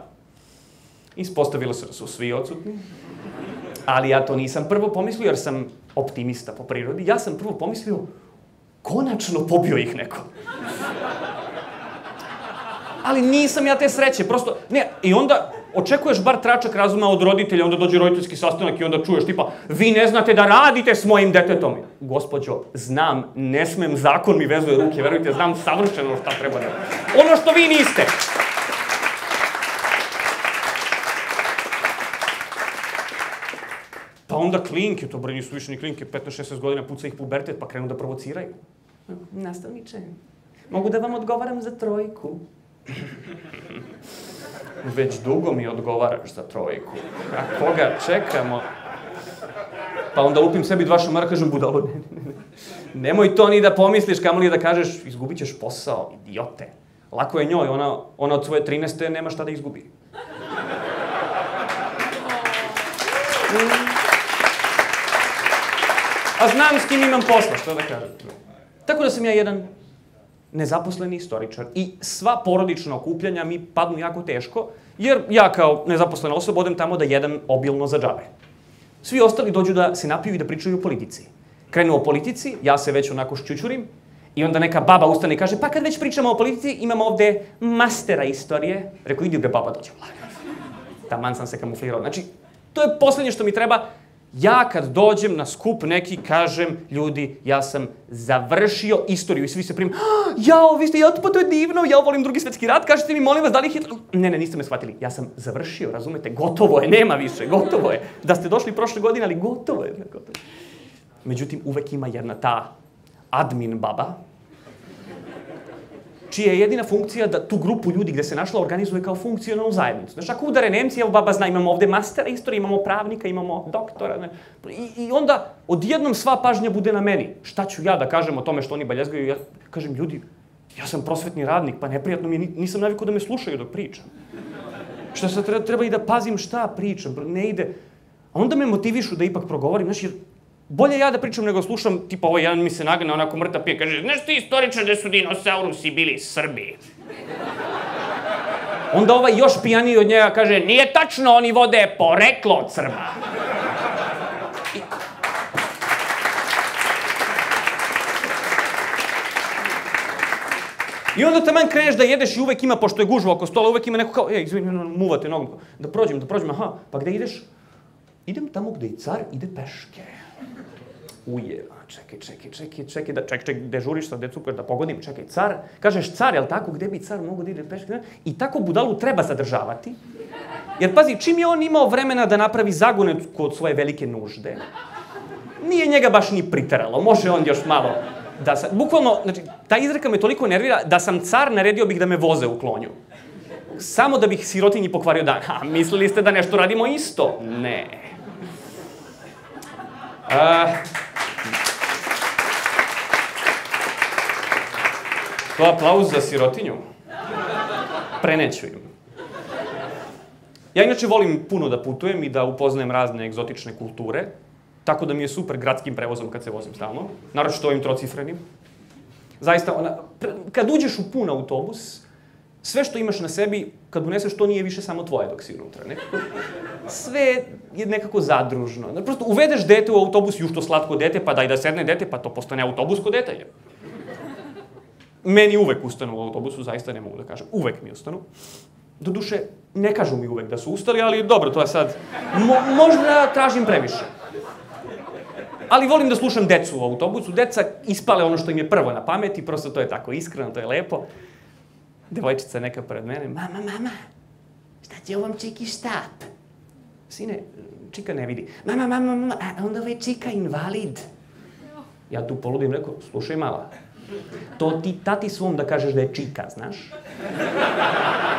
Ispostavilo se da su svi odsutni. Ali ja to nisam prvo pomislio, jer sam optimista po prirodi. Ja sam prvo pomislio, konačno pobio ih neko. Ali nisam ja te sreće, prosto, ne, i onda očekuješ bar tračak razuma od roditelja, onda dođe roditeljski sastanak i onda čuješ tipa, vi ne znate da radite s mojim detetom. Gospodjo, znam, ne smem, zakon mi vezuje ruke, verujte, znam savršeno šta treba da... Ono što vi niste. Onda klinke, to bre nisu više ni klinke, 15-16 godina puca ih pubertet, pa krenu da provociraju. Nastavniče, mogu da vam odgovaram za trojku? Već dugo mi odgovaraš za trojku. A koga čekamo? Pa onda lupim sebi dva šamara, kažem, budalo, ne, ne, ne. Nemoj to ni da pomisliš, kamo li da kažeš, izgubit ćeš posao, idiote. Lako je njoj, ona, ona od svoje 13. nema šta da izgubi. A znam s kim imam posla, što da kažem. Tako da sam ja jedan nezaposleni istoričar. I sva porodična okupljanja mi padnu jako teško, jer ja kao nezaposlena osoba odem tamo da jedem obilno za džabe. Svi ostali dođu da se napiju i da pričaju o politici. Krenu o politici, ja se već onako šćućurim, i onda neka baba ustane i kaže, pa kad već pričamo o politici, imamo ovde mastera istorije. Rekao, idi bre baba, dođe vlaga. Taman sam se kamuflirao. Znači, to je poslednje što mi treba Ja kad dođem na skup neki kažem, ljudi, ja sam završio istoriju i svi se primaju, ah, jao, vi ste, ja, pa to je divno, ja volim drugi svetski rat, kažete mi, molim vas, da li Hitler... Ne, ne, niste me shvatili, ja sam završio, razumete, gotovo je, nema više, gotovo je. Da ste došli prošle godine, ali gotovo je. Gotovo. Međutim, uvek ima jedna ta admin baba, čija je jedina funkcija da tu grupu ljudi gde se našla organizuje kao funkcionalnu zajednicu. Znaš, ako udare Nemci, evo baba zna, imamo ovde mastera istorije, imamo pravnika, imamo doktora. Ne? I, I onda odjednom sva pažnja bude na meni. Šta ću ja da kažem o tome što oni baljezgaju? Ja kažem, ljudi, ja sam prosvetni radnik, pa neprijatno mi je, nisam navikao da me slušaju dok pričam. Šta sad treba, treba i da pazim šta pričam, ne ide. A onda me motivišu da ipak progovorim, jer bolje ja da pričam nego slušam, tipa ovaj jedan mi se nagne onako mrta pije, kaže, znaš ti istoričar da su dinosaurusi bili Srbi? Onda ovaj još pijaniji od njega kaže, nije tačno, oni vode poreklo od Srba. I... I onda taman kreneš da jedeš i uvek ima, pošto je gužva oko stola, uvek ima neko kao, ej, izvini, muvate nogom. Da prođem, da prođem, aha, pa gde ideš? Idem tamo gde i car ide peške uje, čekaj, čekaj, čekaj, čekaj, da, čekaj, čekaj, dežuriš sa decu, da pogodim, čekaj, car, kažeš car, jel tako, gde bi car mogo da ide peške? I tako budalu treba zadržavati. Jer pazi, čim je on imao vremena da napravi zagone kod svoje velike nužde, nije njega baš ni priteralo, može on još malo da sa... Bukvalno, znači, ta izreka me toliko nervira da sam car, naredio bih da me voze u klonju. Samo da bih sirotinji pokvario dan. A, mislili ste da nešto radimo isto? Ne. Uh, To aplauz za sirotinju. Preneću im. Ja inače volim puno da putujem i da upoznajem razne egzotične kulture. tako da mi je super gradskim prevozom kad se vozim stalno, naročito ovim trocifrenim. Zaista, ona, kad uđeš u pun autobus, sve što imaš na sebi, kad uneseš, to nije više samo tvoje dok si unutra. Nekako, sve je nekako zadružno. Prosto uvedeš dete u autobus, ju što slatko dete, pa daj da sedne dete, pa to postane autobusko dete. Je. Meni uvek ustanu u autobusu, zaista ne mogu da kažem. Uvek mi ustanu. Doduše, ne kažu mi uvek da su ustali, ali dobro, to je sad... Mo, možda tražim previše. Ali volim da slušam decu u autobusu. Deca ispale ono što im je prvo na pameti, prosto to je tako iskreno, to je lepo. Devojčica neka pored mene, mama, mama, šta će ovom čiki štap? Sine, čika ne vidi. Mama, mama, mama, a onda ovaj čika invalid. Ja tu poludim, rekao, slušaj mala, to ti tati svom da kažeš da je čika, znaš?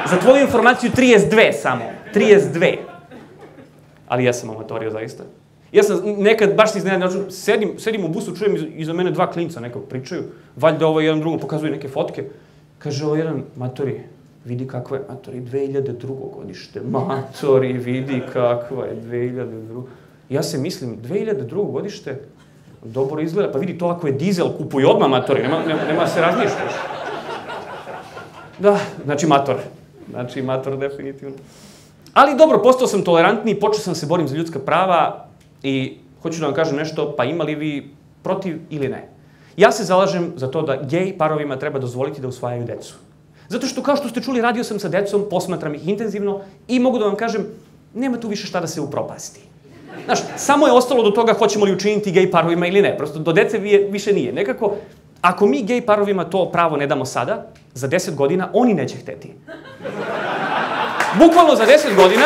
Za tvoju informaciju 32 samo, 32. Ali ja sam amatorio zaista. Ja sam nekad, baš iznenadio, znači, sedim, sedim u busu, čujem iz, iza mene dva klinca nekog pričaju, valjda ovo jedan drugom pokazuje neke fotke. Kaže ovo jedan, matori, vidi kakva je, matori, 2002. godište, matori, vidi kakva je 2002. Ja se mislim, 2002. godište, dobro izgleda, pa vidi to ako je dizel, kupuj odmah matori, nema, nema, nema da se razmišljaš. Da, znači mator. Znači mator definitivno. Ali dobro, postao sam tolerantniji, počeo sam se borim za ljudska prava i hoću da vam kažem nešto, pa imali vi protiv ili ne. Ja se zalažem za to da gej parovima treba dozvoliti da usvajaju decu. Zato što, kao što ste čuli, radio sam sa decom, posmatram ih intenzivno i mogu da vam kažem, nema tu više šta da se upropasti. Znaš, samo je ostalo do toga hoćemo li učiniti gej parovima ili ne. Prosto do dece vi- više nije. Nekako, ako mi gej parovima to pravo ne damo sada, za 10 godina oni neće hteti. Bukvalno za 10 godina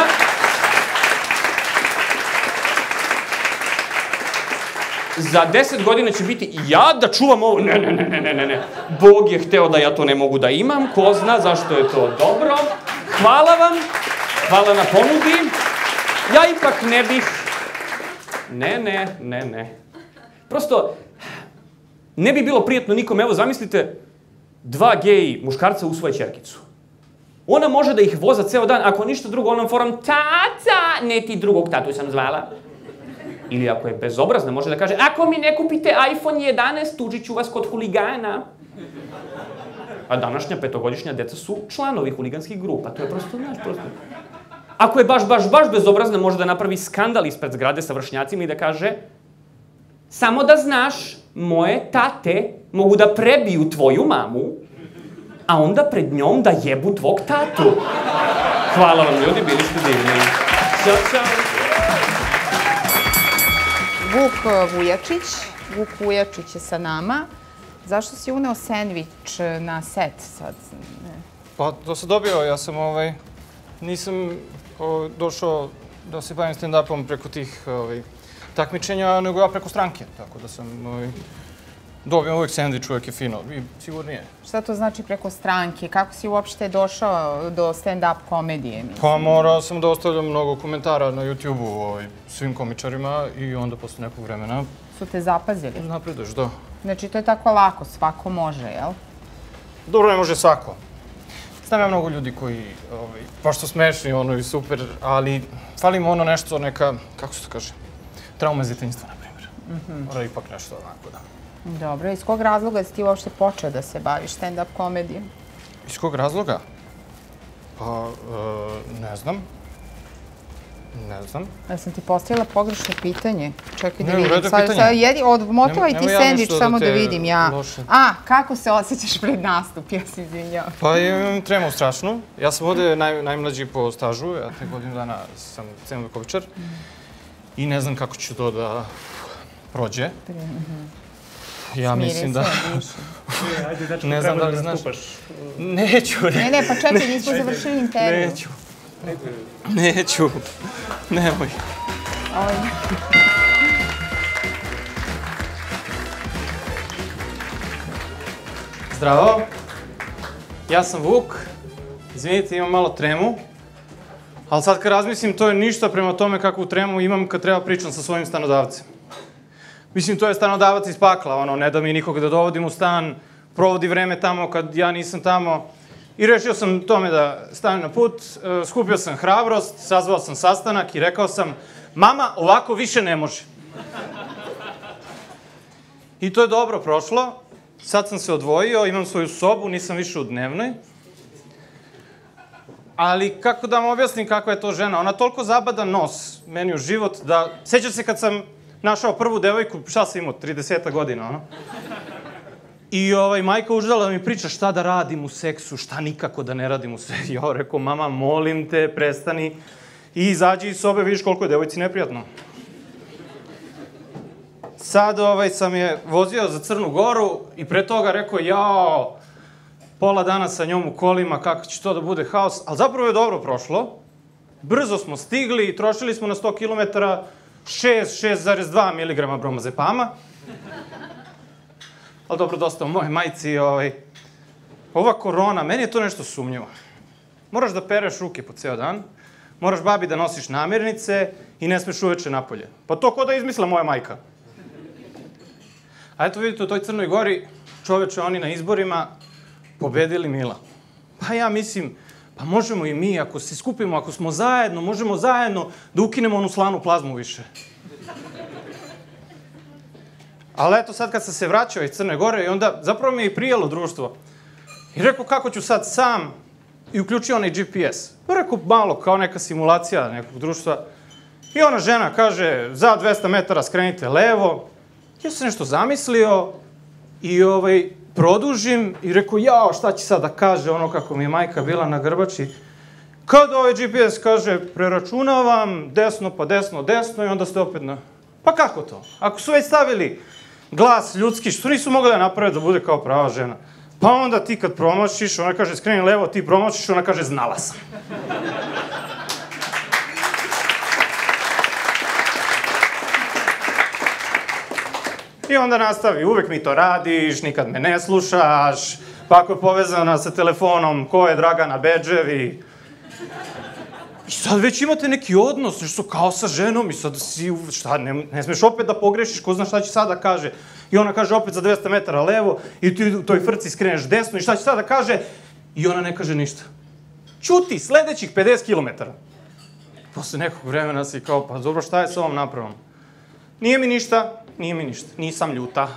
za 10 godina će biti ja da čuvam ovo. Ne, ne, ne, ne, ne, ne. Bog je hteo da ja to ne mogu da imam. Ko zna zašto je to dobro. Hvala vam. Hvala na ponudi. Ja ipak ne bih... Ne, ne, ne, ne. Prosto, ne bi bilo prijetno nikom. Evo, zamislite, dva gej muškarca usvoje čerkicu. Ona može da ih voza ceo dan, ako ništa drugo, onom forom tata, ne ti drugog tatu sam zvala. Ili ako je bezobrazna, može da kaže, ako mi ne kupite iPhone 11, tužit ću vas kod huligana. A današnja petogodišnja deca su članovi huliganskih grupa, to je prosto, znaš, prosto. Ako je baš, baš, baš bezobrazna, može da napravi skandal ispred zgrade sa vršnjacima i da kaže, samo da znaš, moje tate mogu da prebiju tvoju mamu, a onda pred njom da jebu tvog tatu. Hvala vam ljudi, bili ste divni. Ćao, čao. Vuk uh, Vujačić, Vuk Vujačić je sa nama. Zašto si uneo sendvič uh, na set sad? Pa, to sam dobio, ja sam ovaj, nisam došao da se bavim stand-upom preko tih ovaj, takmičenja, nego ja preko stranke, tako da sam ovaj, dobio uvijek sendvič, uvijek je fino i sigurnije. Šta to znači preko stranke? Kako si uopšte došao do stand-up komedije? mislim? Pa morao sam da ostavljam mnogo komentara na YouTube-u ovaj, svim komičarima i onda posle nekog vremena Su te zapazili? napreduješ, da. Znači, to je tako lako, svako može, jel? Dobro, ne može svako. Znam ja mnogo ljudi koji, ovaj, baš su smešni, ono i super, ali fali im ono nešto, neka, kako se to kaže, trauma iz djetinjstva, na primjer. Mora ipak nešto onako, da. Dobro, iz kog razloga si ti uopšte počeo da se baviš stand-up komedijom? Iz kog razloga? Pa, e, ne znam. Ne znam. Ja sam ti postavila pogrešno pitanje. Čekaj da vidim. Sad, pitanje. sad jedi, odmotavaj Nemo- ti ja nešto da samo da vidim ja. loše- A, kako se osjećaš pred nastup? Ja se izvinjavam. Pa imam tremu strašnu. Ja sam ovde naj, najmlađi po stažu, ja te godinu dana sam cenovekovičar. I ne znam kako ću to da prođe. Ja Smiri mislim se, da... diši. Ajde, dečko, Ne znam da da li znaš. nastupaš. Neću, Ne, ne, pa čekaj, nismo završili intervju. Neću. Neću. Nemoj. Ovaj, Zdravo. Ja sam Vuk. Izvinite, imam malo tremu. Ali sad kad razmislim, to je ništa prema tome kakvu tremu imam kad treba pričam sa svojim stanodavcem. Mislim, to je stanodavac iz pakla, ono, ne da mi nikoga da dovodim u stan, provodi vreme tamo kad ja nisam tamo. I rešio sam tome da stavim na put, e, skupio sam hrabrost, sazvao sam sastanak i rekao sam, mama, ovako više ne može. I to je dobro prošlo. Sad sam se odvojio, imam svoju sobu, nisam više u dnevnoj. Ali kako da vam objasnim kakva je to žena? Ona toliko zabada nos meni u život da... Sećam se kad sam našao prvu devojku, šta sam imao, 30 godina, ono? I ovaj, majka uždala da mi priča šta da radim u seksu, šta nikako da ne radim u seksu. Ja rekao, mama, molim te, prestani. I izađi iz sobe, vidiš koliko je devojci neprijatno. Sad ovaj, sam je vozio za Crnu Goru i pre toga rekao, jao, pola dana sa njom u kolima, kako će to da bude haos. Ali zapravo je dobro prošlo. Brzo smo stigli i trošili smo na 100 km 6, 6,2 mg bromazepama. Ali dobro, dosta o moje majci, ovaj... Ova korona, meni je to nešto sumnjivo. Moraš da pereš ruke po ceo dan, moraš babi da nosiš namirnice i ne smeš uveče napolje. Pa to ko da izmisla moja majka. A eto vidite, u toj Crnoj Gori, čoveče, oni na izborima pobedili Mila. Pa ja mislim, pa možemo i mi, ako se skupimo, ako smo zajedno, možemo zajedno da ukinemo onu slanu plazmu više. Ali eto sad kad sam se vraćao iz Crne Gore i onda zapravo mi je i prijelo društvo. I rekao kako ću sad sam i uključio onaj GPS. Pa rekao malo kao neka simulacija nekog društva. I ona žena kaže za 200 metara skrenite levo. Ja sam nešto zamislio i ovaj, produžim i rekao jao šta će sad da kaže ono kako mi je majka bila na grbači. Kad ovaj GPS kaže preračunavam desno pa desno desno i onda ste opet na... Pa kako to? Ako su već stavili glas ljudski, što nisu mogli da naprave da bude kao prava žena? Pa onda ti kad promašiš, ona kaže skreni levo, ti promašiš, ona kaže znala sam. I onda nastavi, uvek mi to radiš, nikad me ne slušaš, pa ako je povezana sa telefonom, ko je Dragana Beđevi. I sad već imate neki odnos, nešto kao sa ženom i sad si, šta, ne, ne smeš opet da pogrešiš, ko zna šta će sada da kaže. I ona kaže opet za 200 metara levo i ti u toj frci skreneš desno i šta će sada da kaže i ona ne kaže ništa. Ćuti, sledećih 50 km. Posle nekog vremena si kao, pa dobro, šta je sa ovom napravom? Nije mi ništa, nije mi ništa, nisam ljuta.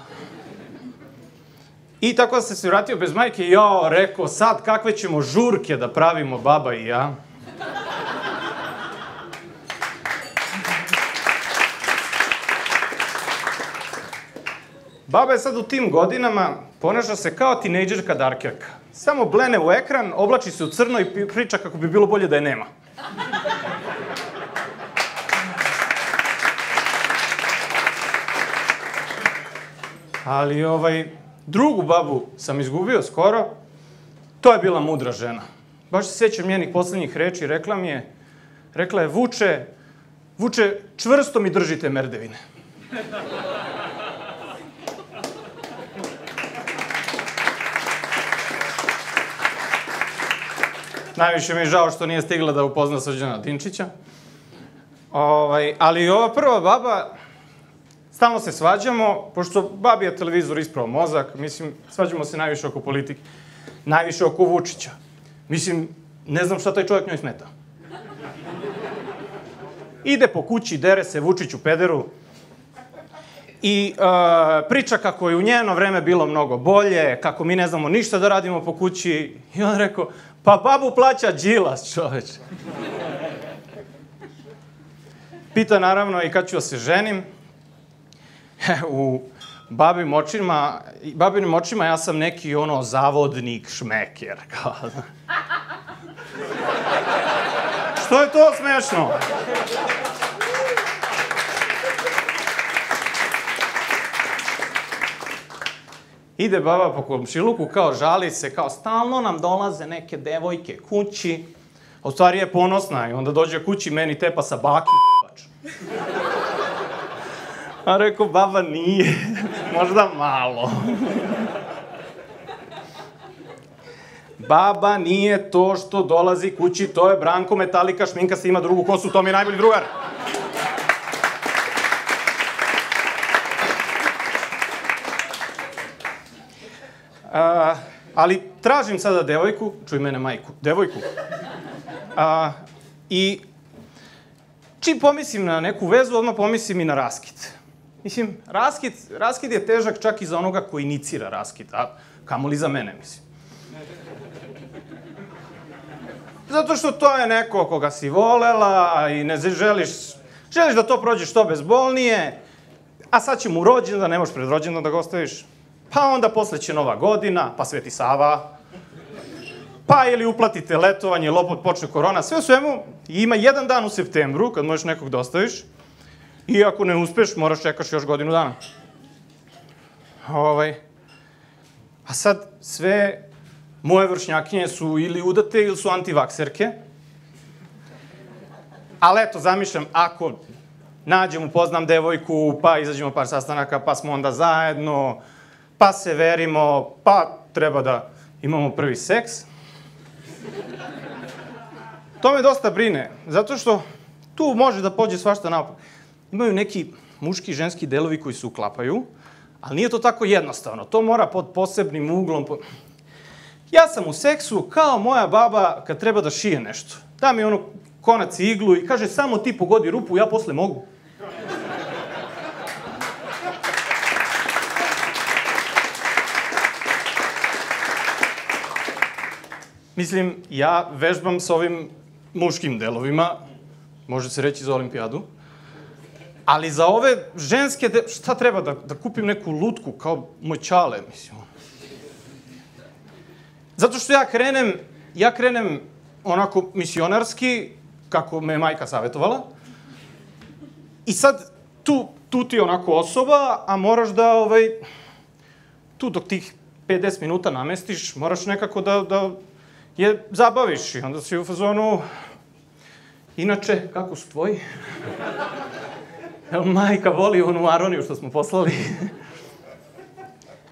I tako da sam se vratio bez majke i jao, rekao, sad kakve ćemo žurke da pravimo baba i ja. Baba je sad u tim godinama, ponaša se kao tinejdžerka darkerka. Samo blene u ekran, oblači se u crno i priča kako bi bilo bolje da je nema. Ali ovaj, drugu babu sam izgubio skoro. To je bila mudra žena. Baš se sećam njenih poslednjih reči. Rekla mi je, rekla je, Vuče, Vuče, čvrsto mi držite merdevine. Najviše mi je žao što nije stigla da upozna Srđana Dinčića. Ovaj, ali ova prva baba, stalno se svađamo, pošto babi je televizor ispravo mozak, mislim, svađamo se najviše oko politike. Najviše oko Vučića. Mislim, ne znam šta taj čovjek njoj smeta. Ide po kući, dere se Vučiću pederu i uh, priča kako je u njeno vreme bilo mnogo bolje, kako mi ne znamo ništa da radimo po kući. I on rekao, pa babu plaća Đilas, čoveč. Pita naravno i kad ću da se ženim. u babim očima, babinim očima ja sam neki ono zavodnik šmeker. Što je to smešno? Ide baba po komšiluku, kao žali se, kao stalno nam dolaze neke devojke kući. A u stvari je ponosna i onda dođe kući meni tepa sa baki A rekao, baba nije, možda malo. Baba nije to što dolazi kući, to je Branko Metalika, šminka se ima drugu kosu, to mi je najbolji drugar. A, ali tražim sada devojku, čuj mene majku, devojku. A, I čim pomislim na neku vezu, odmah pomislim i na raskid. Mislim, raskid, raskid je težak čak i za onoga ko inicira raskid, a kamoli za mene, mislim. Zato što to je neko koga si volela a i ne želiš, želiš da to prođe što bezbolnije, a sad će mu rođendan, ne možeš pred rođendan da ga ostaviš. Pa onda posle će Nova godina, pa Sveti Sava, pa ili uplatite letovanje, ili opet počne korona, sve u svemu, ima jedan dan u septembru kad možeš nekog da ostaviš, i ako ne uspeš, moraš čekaš još godinu dana. Ovaj, a sad sve moje vršnjakinje su ili udate ili su antivakserke. Ali eto, zamišljam, ako nađem, upoznam devojku, pa izađemo par sastanaka, pa smo onda zajedno, pa se verimo, pa treba da imamo prvi seks. To me dosta brine, zato što tu može da pođe svašta napad. Imaju neki muški i ženski delovi koji se uklapaju, ali nije to tako jednostavno. To mora pod posebnim uglom. Po... Ja sam u seksu kao moja baba kad treba da šije nešto. Da mi ono konac i iglu i kaže samo ti pogodi rupu, ja posle mogu. Mislim, ja vežbam sa ovim muškim delovima, može se reći za olimpijadu, ali za ove ženske, de... šta treba, da, da kupim neku lutku kao moj čale, mislim. Zato što ja krenem, ja krenem onako misionarski, kako me majka savjetovala, i sad tu, tu ti je onako osoba, a moraš da, ovaj, tu dok tih 50 minuta namestiš, moraš nekako da, da je zabaviš i onda si u fazonu... Inače, kako su tvoji? Majka voli onu aroniju što smo poslali?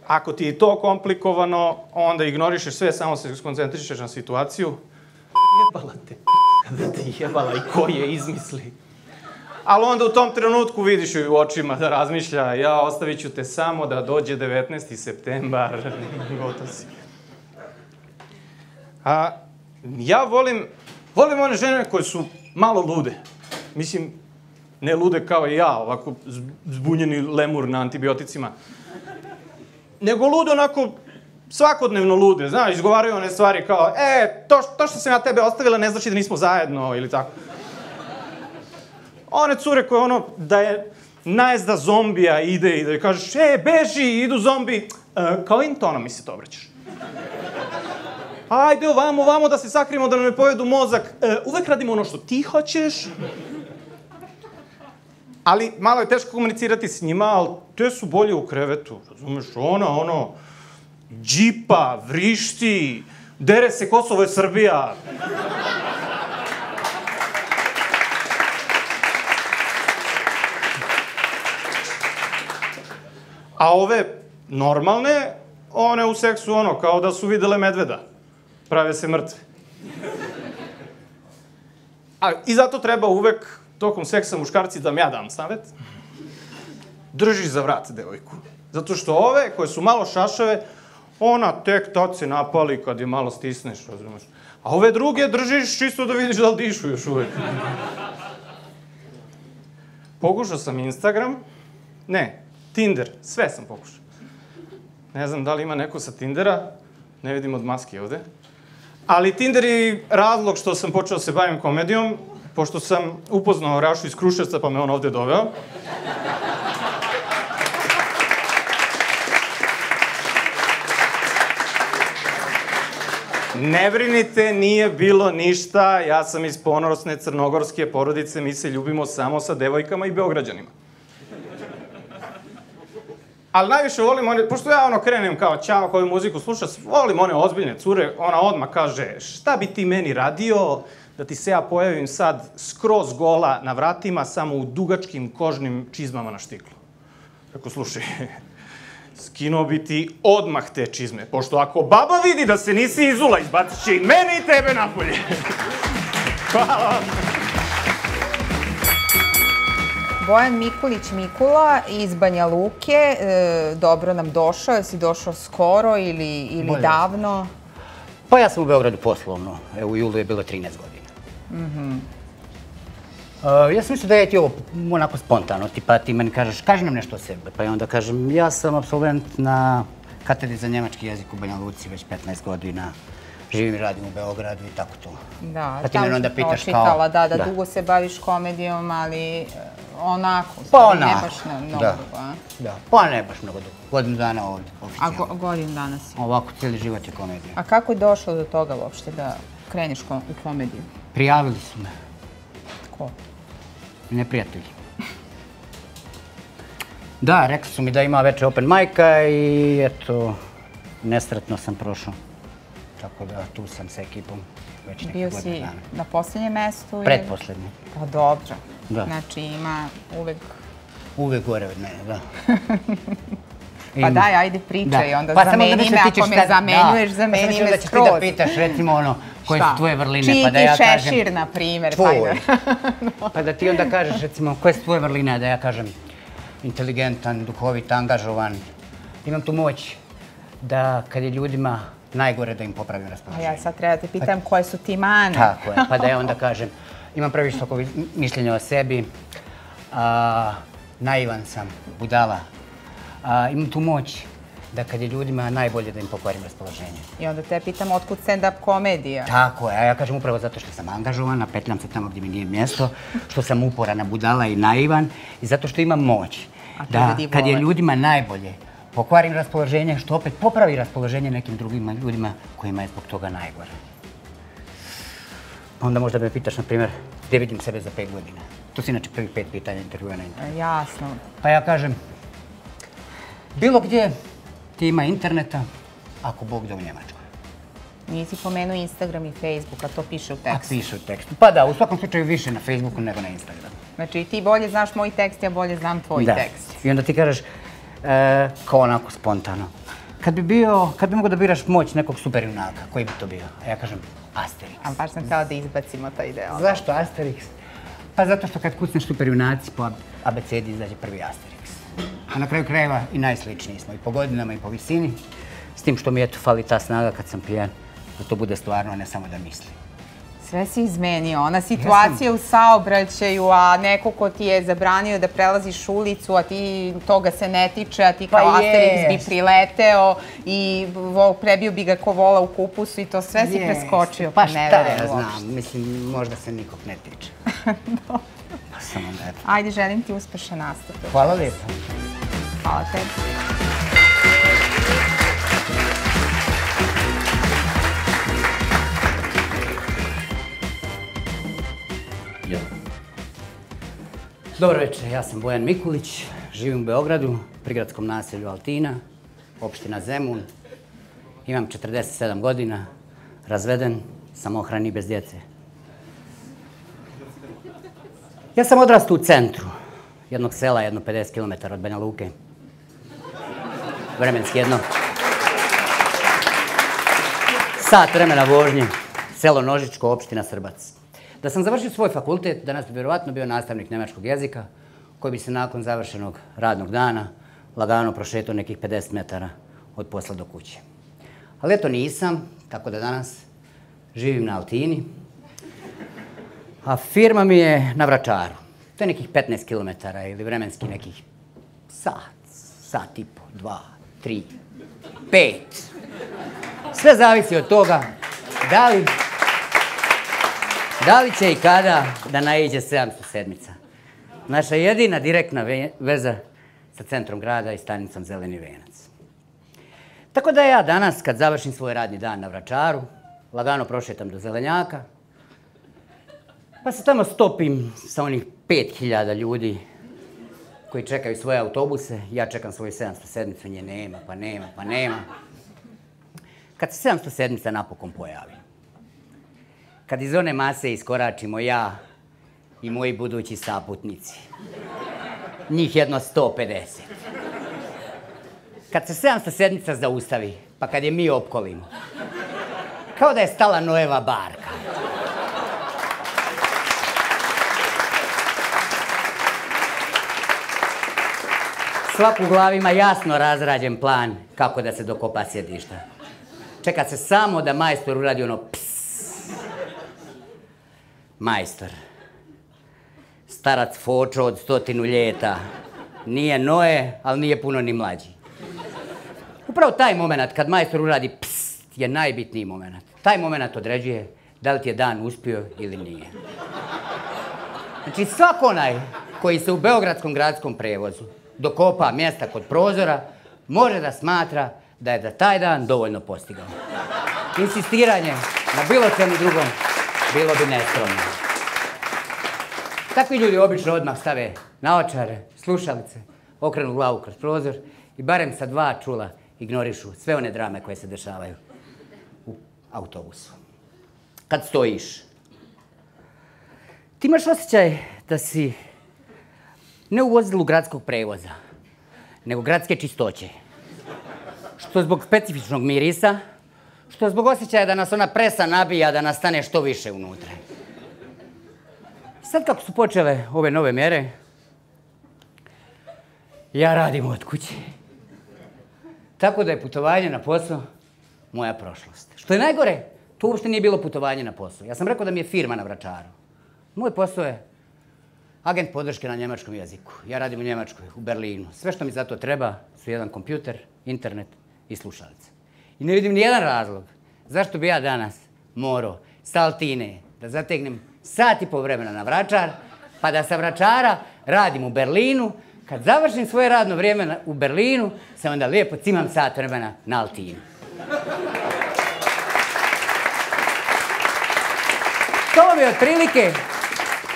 Ako ti je to komplikovano, onda ignorišeš sve, samo se skoncentrišeš na situaciju. Jebala te da ti jebala i ko je izmisli. Ali onda u tom trenutku vidiš ju u očima da razmišlja, ja ostavit ću te samo da dođe 19. septembar, gotov si. A, ja volim, volim one žene koje su malo lude. Mislim, ne lude kao i ja, ovako zbunjeni lemur na antibioticima. Nego lude onako, svakodnevno lude, znaš, izgovaraju one stvari kao, e, to, to što sam ja tebe ostavila ne znači da nismo zajedno, ili tako. One cure koje ono, da je najezda zombija ide i da je kažeš, e, beži, idu zombi, e, kao in tonom mi se to obraćaš ajde ovamo, ovamo da se sakrijemo da nam ne pojedu mozak. E, uvek radimo ono što ti hoćeš. Ali malo je teško komunicirati s njima, ali te su bolje u krevetu. Razumeš, ona, ono, džipa, vrišti, dere se Kosovo je Srbija. A ove normalne, one u seksu ono, kao da su videle medveda prave se mrtve. A, I zato treba uvek, tokom seksa muškarci, da vam ja dam savet, držiš za vrat devojku. Zato što ove, koje su malo šašave, ona tek tad se napali kad je malo stisneš, razumeš. A ove druge držiš čisto da vidiš da li dišu još uvek. Pokušao sam Instagram, ne, Tinder, sve sam pokušao. Ne znam da li ima neko sa Tindera, ne vidim od maske ovde. Ali Tinder je razlog što sam počeo da se bavim komedijom, pošto sam upoznao Rašu iz Kruševca, pa me on ovde doveo. Ne brinite, nije bilo ništa, ja sam iz ponosne crnogorske porodice, mi se ljubimo samo sa devojkama i beograđanima. Ali najviše volim one, pošto ja ono krenem kao ćao koju muziku slušam, volim one ozbiljne cure, ona odmah kaže šta bi ti meni radio da ti se ja pojavim sad skroz gola na vratima, samo u dugačkim kožnim čizmama na štiklu. Tako slušaj, skinuo bi ti odmah te čizme, pošto ako baba vidi da se nisi izula, izbacit će i mene i tebe napolje. Hvala Bojan Mikulić Mikula iz Banja Luke, e, dobro nam došao, jesi došao skoro ili, ili Bolje. davno? Pa ja sam u Beogradu poslovno, evo u julu je bilo 13 godina. Mhm. Uh, ja sam mislio da je ti ovo onako spontano, tipa ti meni kažeš, kaži nam nešto o sebi. Pa ja onda kažem, ja sam absolvent na katedri za njemački jezik u Banja Luci već 15 godina. Živim i radim u Beogradu i tako to. Da, Pa ti tamo onda pitaš kao- Da, da, da. dugo se baviš komedijom, ali e, onako, Pa ne baš na mnogo da. dugo, a? Da, pa ne baš mnogo dugo. Godinu dana ovdje, A oficijalno. go, godin danas si. Ovako, cijeli život je komedija. A kako je došlo do toga uopšte da kreneš ko, u komediju? Prijavili su me, Ko? neprijatelji. Da, rekli su mi da ima veče open majka i eto, nesretno sam prošao. Tako da tu sam sa ekipom već neke Bio godine si dana. na posljednjem mestu? Pretposlednji. Pa dobro. Da. Znači ima uvek... Uvijek gore od mene, da. Pa daj, ajde pričaj, Da. onda Pa samo zameni da me, ako me šta- zamenjuješ, da. zameni Pa sam mislio me da ćeš ti skroz. da pitaš recimo ono, koje su tvoje vrline, Čiji pa da ja kažem... šešir, na primjer, Tvoj. hajde. Pa da ti onda kažeš recimo koje su tvoje vrline, a da ja kažem inteligentan, duhovit, angažovan. Imam tu moć da kad je ljudima najgore da im popravim A raspoloženje. ja sad treba te pitam koje su ti mane. Tako je, pa da ja onda kažem, imam previsoko vi- mišljenje o sebi, a, naivan sam, budala. A, imam tu moć da kad je ljudima najbolje da im pokvarim raspoloženje. I onda te pitam otkud stand-up komedija. Tako je, a ja kažem upravo zato što sam angažovana, petljam se tamo gdje mi nije mjesto, što sam uporana, budala i naivan i zato što imam moć. Da kad je ljudima najbolje, pokvarim raspoloženje, što opet popravi raspoloženje nekim drugim ljudima kojima je zbog toga najgore. Onda možda me pitaš, na primjer, gdje vidim sebe za pet godina. To su inače prvih pet pitanja intervjua na internetu. Jasno. Pa ja kažem, bilo gdje ti ima interneta, ako Bog da u Njemačkoj. Nisi pomenuo Instagram i Facebook, a to piše u A tekstu. piše u tekstu. Pa da, u svakom slučaju više na Facebooku nego na Instagramu. Znači ti bolje znaš moj tekst, ja bolje znam tvoj da. tekst. I onda ti kažeš, e, kao onako spontano, kad bi bio, kad bi mogo da biraš moć nekog super junaka, koji bi to bio? A ja kažem, Asterix. A baš sam htjela da izbacimo taj deo. Zašto Asterix? Pa zato što kad kucneš super junaci po abecedi izađe prvi Asterix. A na kraju krajeva i najsličniji smo i po godinama i po visini. S tim što mi eto fali ta snaga kad sam pijan, da to bude stvarno, a ne samo da mislim. Sve si izmenio. Ona situacija u saobraćaju, a neko ko ti je zabranio da prelaziš ulicu, a ti toga se ne tiče, a ti Pa kao Asterix bi prileteo i prebio bi ga ko vola u kupusu i to sve si preskočio. Pa ne šta ja znam, mislim, možda se nikog ne tiče. Pa samo da eto. Ajde, želim ti uspešan nastup. Hvala lijepo. Hvala tebi. Dobro večer, ja sam Bojan Mikulić, živim u Beogradu, prigradskom naselju Altina, opština Zemun. Imam 47 godina, razveden, samohran i bez djece. Ja sam odrastao u centru jednog sela, jedno 50 km od Banja Luke. Vremenski jedno. Sat vremena vožnje, selo Nožičko, opština Srbac. Da sam završio svoj fakultet, danas bi vjerovatno bio nastavnik njemačkog jezika, koji bi se nakon završenog radnog dana lagano prošetao nekih 50 metara od posla do kuće. Ali eto nisam, tako da danas živim na Altini, a firma mi je na Vračaru. To je nekih 15 km ili vremenski nekih sat, sat i po, dva, tri, pet. Sve zavisi od toga da li, da li će i kada da naiđe 700 sedmica. Naša jedina direktna ve- veza sa centrom grada i stanicom Zeleni venac. Tako da ja danas, kad završim svoj radni dan na Vračaru, lagano prošetam do Zelenjaka, pa se tamo stopim sa onih 5000 ljudi koji čekaju svoje autobuse, ja čekam svoju 700 sedmicu, nje nema, pa nema, pa nema. Kad se 700 sedmica napokon pojavi, kad iz one mase iskoračimo ja i moji budući saputnici, njih jedno 150. Kad se 700 sedmica zaustavi, pa kad je mi opkolimo, kao da je stala Noeva barka. Svak u glavi ima jasno razrađen plan kako da se dokopa sjedišta. Čeka se samo da majstor uradi ono ps. Majstor. starac Fočo od stotinu ljeta. Nije Noe, ali nije puno ni mlađi. Upravo taj moment kad majstor uradi pst je najbitniji moment. Taj moment određuje da li ti je dan uspio ili nije. Znači svako onaj koji se u Beogradskom gradskom prevozu dokopa mjesta kod prozora, može da smatra da je za taj dan dovoljno postigao. Insistiranje na bilo čemu drugom bilo bi neskromno. Takvi ljudi obično odmah stave naočare, slušalice, okrenu glavu kroz prozor i barem sa dva čula ignorišu sve one drame koje se dešavaju u autobusu. Kad stojiš, ti imaš osjećaj da si ne u vozilu gradskog prevoza, nego gradske čistoće. Što zbog specifičnog mirisa, što zbog osjećaja da nas ona presa nabija, da nas stane što više unutra. Sad kako su počele ove nove mjere, ja radim od kuće. Tako da je putovanje na posao moja prošlost. Što je najgore, to uopšte nije bilo putovanje na posao. Ja sam rekao da mi je firma na Vračaru. Moj posao je agent podrške na njemačkom jeziku. Ja radim u Njemačkoj, u Berlinu. Sve što mi za to treba su jedan kompjuter, internet i slušalice. I ne vidim ni jedan razlog zašto bi ja danas morao sa Altine da zategnem sat i po vremena na Vračar, pa da sa Vračara radim u Berlinu, kad završim svoje radno vrijeme u Berlinu, se onda lijepo cimam sat vremena na Altinu. To je otprilike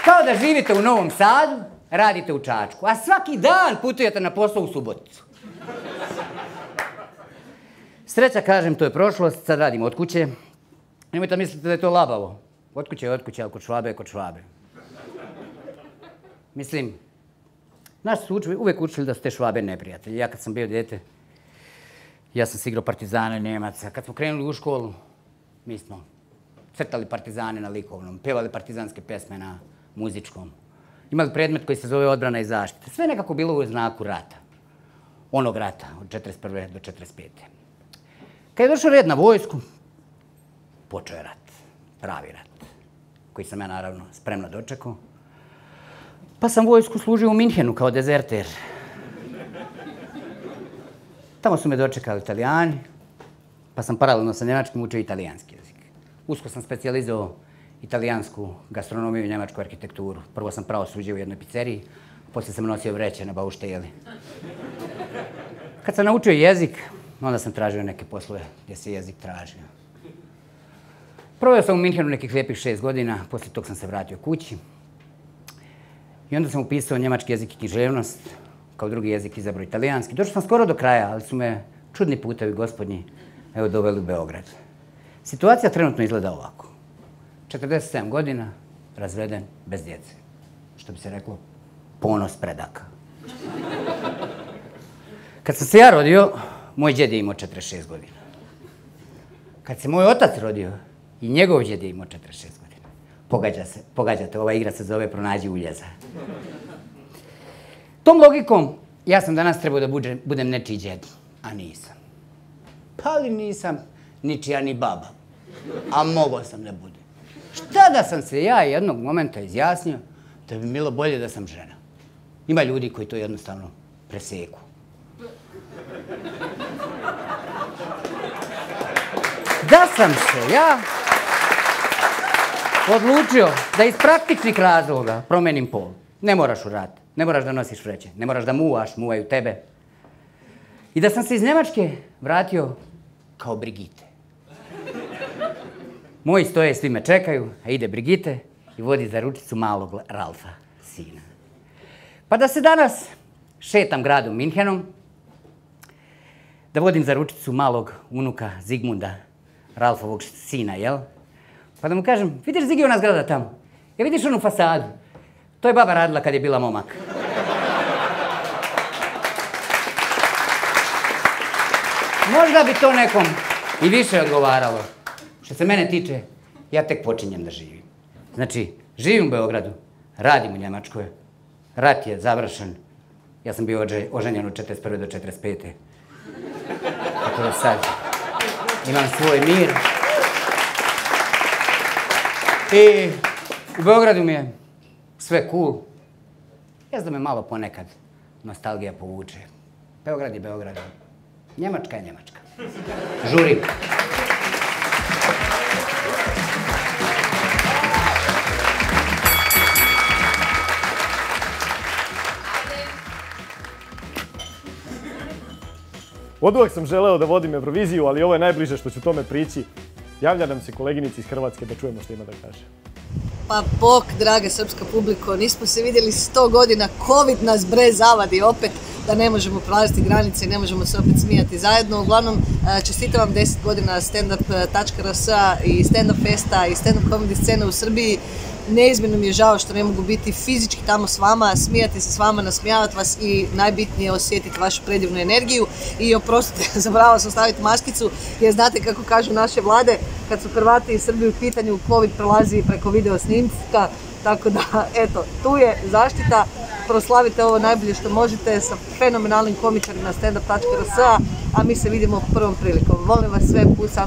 kao da živite u Novom Sadu, radite u Čačku, a svaki dan putujete na posao u Suboticu. Sreća, kažem, to je prošlost, sad radim od kuće. Nemojte misliti da je to labavo. Od kuće je od kuće, ali kod švabe je kod švabe. Mislim, nas su učili, uvek učili da su te švabe neprijatelji. Ja kad sam bio dete, ja sam se igrao partizana i Nemaca. Kad smo krenuli u školu, mi smo crtali partizane na likovnom, pevali partizanske pesme na muzičkom. Imali predmet koji se zove odbrana i zaštita. Sve nekako bilo u znaku rata. Onog rata, od 41. do 45. Kad je došao red na vojsku, počeo je rat. Pravi rat. Koji sam ja naravno spremno dočekao. Pa sam vojsku služio u Minhenu kao dezerter. Tamo su me dočekali italijani, pa sam paralelno sa njemačkim učio italijanski jezik. Usko sam specijalizovao italijansku gastronomiju i njemačku arhitekturu. Prvo sam pravosuđe u jednoj pizzeriji, poslije sam nosio vreće na baušteli. Kad sam naučio jezik, onda sam tražio neke poslove gdje se jezik tražio. Proveo sam u Minhenu nekih lijepih šest godina, poslije tog sam se vratio kući. I onda sam upisao njemački jezik i književnost, kao drugi jezik izabrao italijanski. Došao sam skoro do kraja, ali su me čudni putevi gospodnji evo doveli u Beograd. Situacija trenutno izgleda ovako. 47 godina, razveden, bez djece. Što bi se reklo, ponos predaka. Kad sam se ja rodio, moj djed je imao 46 godina. Kad se moj otac rodio, i njegov djed je imao 46 godina. Pogađa se, pogađate, ova igra se zove Pronađi uljeza. Tom logikom, ja sam danas trebao da budem, budem nečiji djed, a nisam. Pa ali nisam ničija ni baba, a mogao sam da budem. Šta da sam se ja jednog momenta izjasnio da bi bilo bolje da sam žena? Ima ljudi koji to jednostavno preseku. Da sam se ja odlučio da iz praktičnih razloga promenim pol. Ne moraš u rat, ne moraš da nosiš vreće, ne moraš da muvaš, muvaju tebe. I da sam se iz Njemačke vratio kao Brigite. Moji stoje, svi me čekaju, a ide Brigite i vodi za ručicu malog Ralfa, sina. Pa da se danas šetam gradom Minhenom, da vodim za ručicu malog unuka Zigmunda, Ralfovog sina, jel? Pa da mu kažem, vidiš Zigi ona zgrada tamo? Ja vidiš onu fasadu? To je baba radila kad je bila momak. Možda bi to nekom i više odgovaralo. Što se mene tiče, ja tek počinjem da živim. Znači, živim u Beogradu, radim u Njemačkoj, rat je završen, ja sam bio ože- oženjen od 41. do 45. Tako da sad imam svoj mir. I u Beogradu mi je sve cool, Jes da me malo ponekad nostalgija povuče. Beograd je Beograd. Njemačka je Njemačka. Žuri. Od uvek sam želeo da vodim Euroviziju, ali ovo je najbliže što ću tome prići. Javlja nam se koleginica iz Hrvatske da čujemo što ima da kaže. Pa bok, draga srpska publiko, nismo se vidjeli 100 godina, COVID nas bre zavadi opet da ne možemo prolaziti granice i ne možemo se opet smijati zajedno. Uglavnom, e, čestitam vam 10 godina stand-up.rs i stand-up festa i stand-up comedy scene u Srbiji. Neizmjerno mi je žao što ne mogu biti fizički tamo s vama, smijati se s vama, nasmijavati vas i najbitnije osjetiti vašu predivnu energiju. I oprostite, zaboravila sam staviti maskicu, jer znate kako kažu naše vlade, kad su Hrvati i Srbi u pitanju, COVID prolazi preko video snimka, tako da, eto, tu je zaštita, proslavite ovo najbolje što možete sa fenomenalnim komičarima standup.rs, a mi se vidimo prvom prilikom. Volim vas sve, pusa.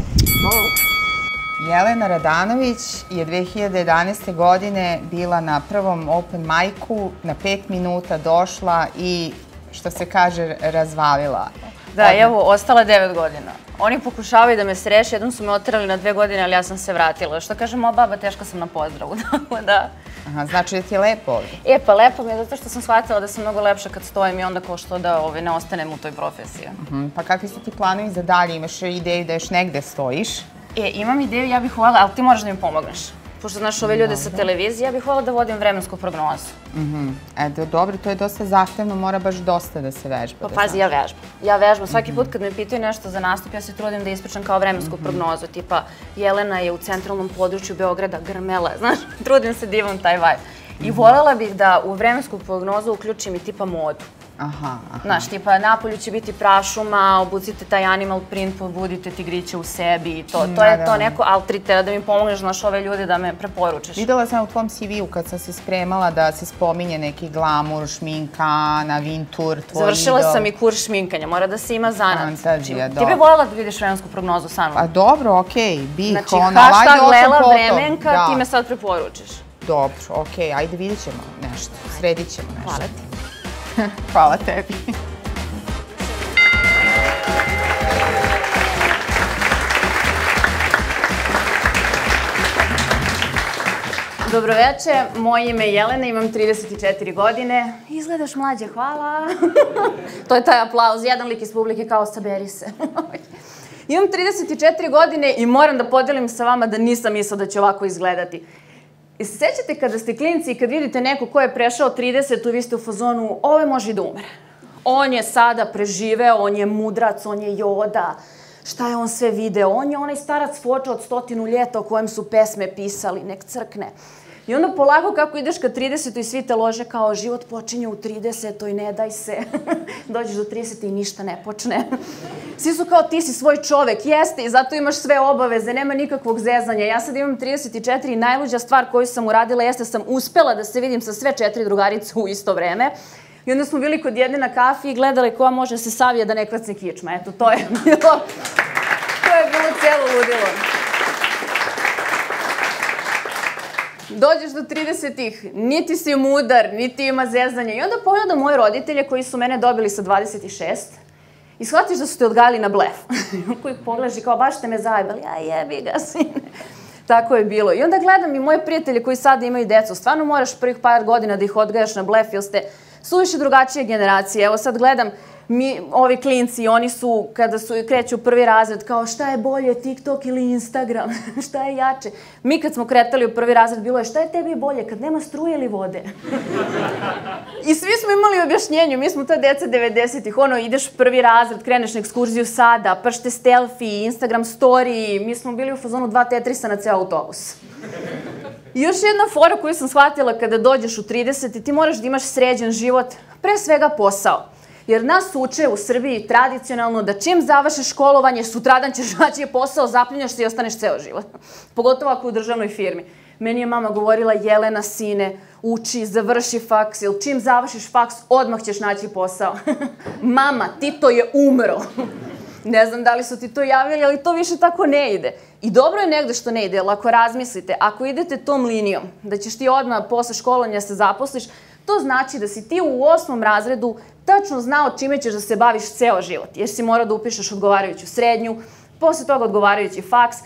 Jelena Radanović je 2011. godine bila na prvom open micu, na pet minuta došla i, što se kaže, razvalila. Da, evo, ostala devet godina. Oni pokušavaju da me sreše, jednom su me oterali na dve godine, ali ja sam se vratila. Što kaže moja baba, teško sam na pozdravu, tako da... Aha, znači da ti je lepo ovdje? E, pa lepo mi je zato što sam shvatila da sam mnogo lepša kad stojim i onda ko što da ovaj, ne ostanem u toj profesiji. Mhm, Pa kakvi su ti planovi za dalje? Imaš ideju da još negde stojiš? E, imam ideju, ja bih voljela, ali ti moraš da mi pomogneš. Pošto znaš ove ljude sa televizije, ja bih voljela da vodim vremensku prognozu. Mhm. E, do- dobro, to je dosta zahtevno, mora baš dosta da se vežba. Pa da pazi, znaš. ja vežbam. Ja vežbam. Svaki put kad me pitaju nešto za nastup, ja se trudim da ispričam kao vremensku prognozu. Tipa, Jelena je u centralnom području Beograda grmela, znaš, trudim se da imam taj vibe. I voljela bih da u vremensku prognozu uključim i tipa modu. Aha, aha. Znaš, tipa, napolju će biti prašuma, obucite taj animal print, pobudite tigriće u sebi i to. To Da, je da. to neko altritera da mi pomogneš, znaš, ove ljude da me preporučiš. Videla sam u tvom CV-u kad sam se spremala da se spominje neki glamur, šminka, na Vintur, tvoj Završila idol. sam i kurs šminkanja, mora da se ima zanat. Fantazija, Ti bi dobro. voljela da vidiš vremensku prognozu sa mnom? Pa dobro, okej, bih, Znači, ona, hashtag ajde o tom Lela potom. Vremenka, Da. ti me sad preporučiš. Dobro, okej, ajde vidit ćemo nešto, sredit ćemo nešto. Hvala ti. Hvala tebi. Dobroveče, moje ime je Jelena, imam 34 godine. Izgledaš mlađe, hvala. to je taj aplauz, jedan lik iz publike kao saberi se. imam 34 godine i moram da podelim sa vama da nisam mislila da će ovako izgledati. I se sećate kada ste klinci i kad vidite neko ko je prešao 30, vi ste u fazonu, ovaj može i da umre. On je sada preživeo, on je mudrac, on je joda. Šta je on sve video? On je onaj starac foča od stotinu ljeta o kojem su pesme pisali, nek crkne. I onda polako kako ideš ka 30. i svi te lože kao život počinje u 30. i ne daj se. Dođeš do 30. i ništa ne počne. Svi su kao ti si svoj čovek, jeste i zato imaš sve obaveze, nema nikakvog zezanja. Ja sad imam 34 i najluđa stvar koju sam uradila jeste da sam uspela da se vidim sa sve četiri drugarice u isto vreme. I onda smo bili kod jedne na kafi i gledali koja može se savije da ne klacne kičma. Eto, to je bilo, to je bilo cijelo ludilo. Dođeš do 30-ih, niti si mudar, niti ima zezanja. I onda pogledam moje roditelje koji su mene dobili sa 26 i shvatiš da su te odgajali na blef. koji pogledaš i kao baš ste me zajebali, a jebi ga sine. Tako je bilo. I onda gledam i moje prijatelje koji sada imaju decu. Stvarno moraš prvih par godina da ih odgajaš na blef, jer ste suviše drugačije generacije. Evo sad gledam, mi, ovi klinci, oni su, kada su kreću prvi razred, kao šta je bolje, TikTok ili Instagram, šta je jače. Mi kad smo kretali u prvi razred, bilo je šta je tebi bolje, kad nema struje ili vode. I svi smo imali objašnjenje, mi smo to deca 90-ih, ono, ideš prvi razred, kreneš na ekskurziju sada, pršte selfie, Instagram story, mi smo bili u fazonu dva Tetrisa na ceo autobus. I još jedna fora koju sam shvatila kada dođeš u 30 i ti moraš da imaš sređen život, pre svega posao. Jer nas uče u Srbiji tradicionalno da čim završiš školovanje, sutradan ćeš naći posao, zaplinjaš se i ostaneš ceo život. Pogotovo ako u državnoj firmi. Meni je mama govorila, Jelena, sine, uči, završi faks, jer čim završiš faks, odmah ćeš naći posao. mama, Tito je umro. Ne znam da li su ti to javili, ali to više tako ne ide. I dobro je negde što ne ide, jer ako razmislite, ako idete tom linijom, da ćeš ti odmah posle školanja se zaposliš, To znači da si ti u osmom razredu tačno znao čime ćeš da se baviš ceo život, jer si morao da upišeš odgovarajuću srednju, posle toga odgovarajući faks,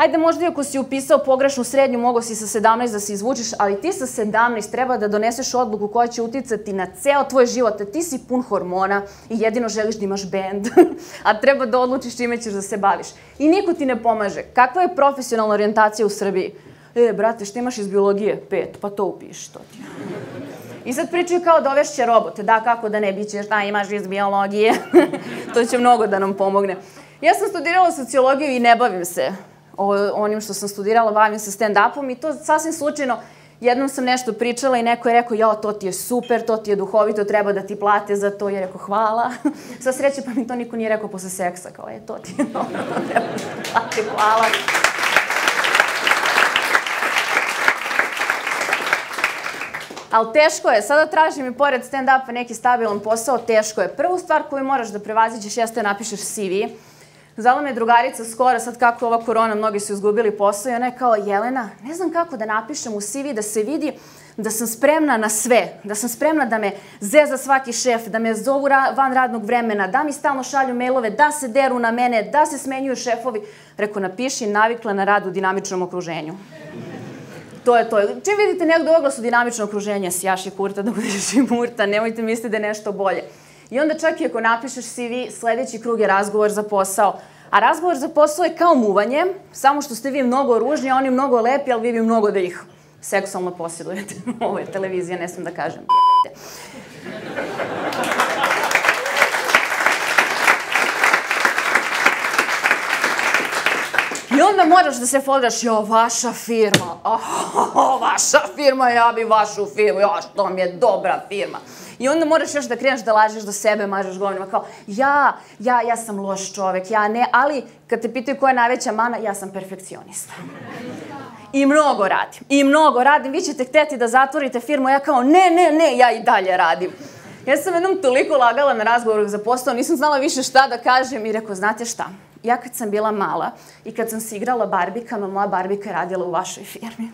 Ajde, možda i ako si upisao pogrešnu srednju, mogao si sa 17 da se izvučeš, ali ti sa 17 treba da doneseš odluku koja će uticati na ceo tvoj život, a ti si pun hormona i jedino želiš da imaš bend, a treba da odlučiš čime ćeš da se baviš. I niko ti ne pomaže. Kakva je profesionalna orijentacija u Srbiji? E, brate, šta imaš iz biologije? Pet, pa to upiši, to ti. I sad pričaju kao dovešće robote, da, kako da ne biće, šta imaš iz biologije. to će mnogo da nam pomogne. Ja sam studirala sociologiju i ne bavim se onim što sam studirala, bavim se stand-upom i to sasvim slučajno jednom sam nešto pričala i neko je rekao, jao, to ti je super, to ti je duhovito, treba da ti plate za to. Ja rekao, hvala. Sa sreće pa mi to niko nije rekao posle seksa, kao, je, to ti je dobro, treba da ti plate, hvala. Ali teško je, sada tražim i pored stand-upa neki stabilan posao, teško je. Prvu stvar koju moraš da prevaziđeš jeste da napišeš CV. Zvala me drugarica skoro, sad kako ova korona, mnogi su izgubili posao i ona je kao, Jelena, ne znam kako da napišem u CV da se vidi da sam spremna na sve, da sam spremna da me zeza svaki šef, da me zovu van radnog vremena, da mi stalno šalju mailove, da se deru na mene, da se smenjuju šefovi. Reko, napiši navikla na rad u dinamičnom okruženju. To je to. Čim vidite negdje oglas u dinamično okruženje, sjaši kurta da budeš i murta, nemojte misliti da je nešto bolje. I onda čak i ako napišeš CV, sledeći krug je razgovor za posao. A razgovor za posao je kao muvanje, samo što ste vi mnogo ružni, a oni mnogo lepi, ali vi bi mnogo da ih seksualno posjedujete. Ovo je televizija, ne sam da kažem. I onda moraš da se foldraš, jo, vaša firma, oh, vaša firma, ja bi vašu firmu, jo, što mi je dobra firma. I onda moraš još da kreneš da lažeš do sebe, mažeš govnima, kao, ja, ja, ja sam loš čovek, ja ne, ali kad te pitaju koja je najveća mana, ja sam perfekcionista. I mnogo radim, i mnogo radim, vi ćete hteti da zatvorite firmu, ja kao, ne, ne, ne, ja i dalje radim. Ja sam jednom toliko lagala na razgovoru za posao, nisam znala više šta da kažem i rekao, znate šta, ja kad sam bila mala i kad sam se igrala barbikama, moja barbika je radila u vašoj firmi.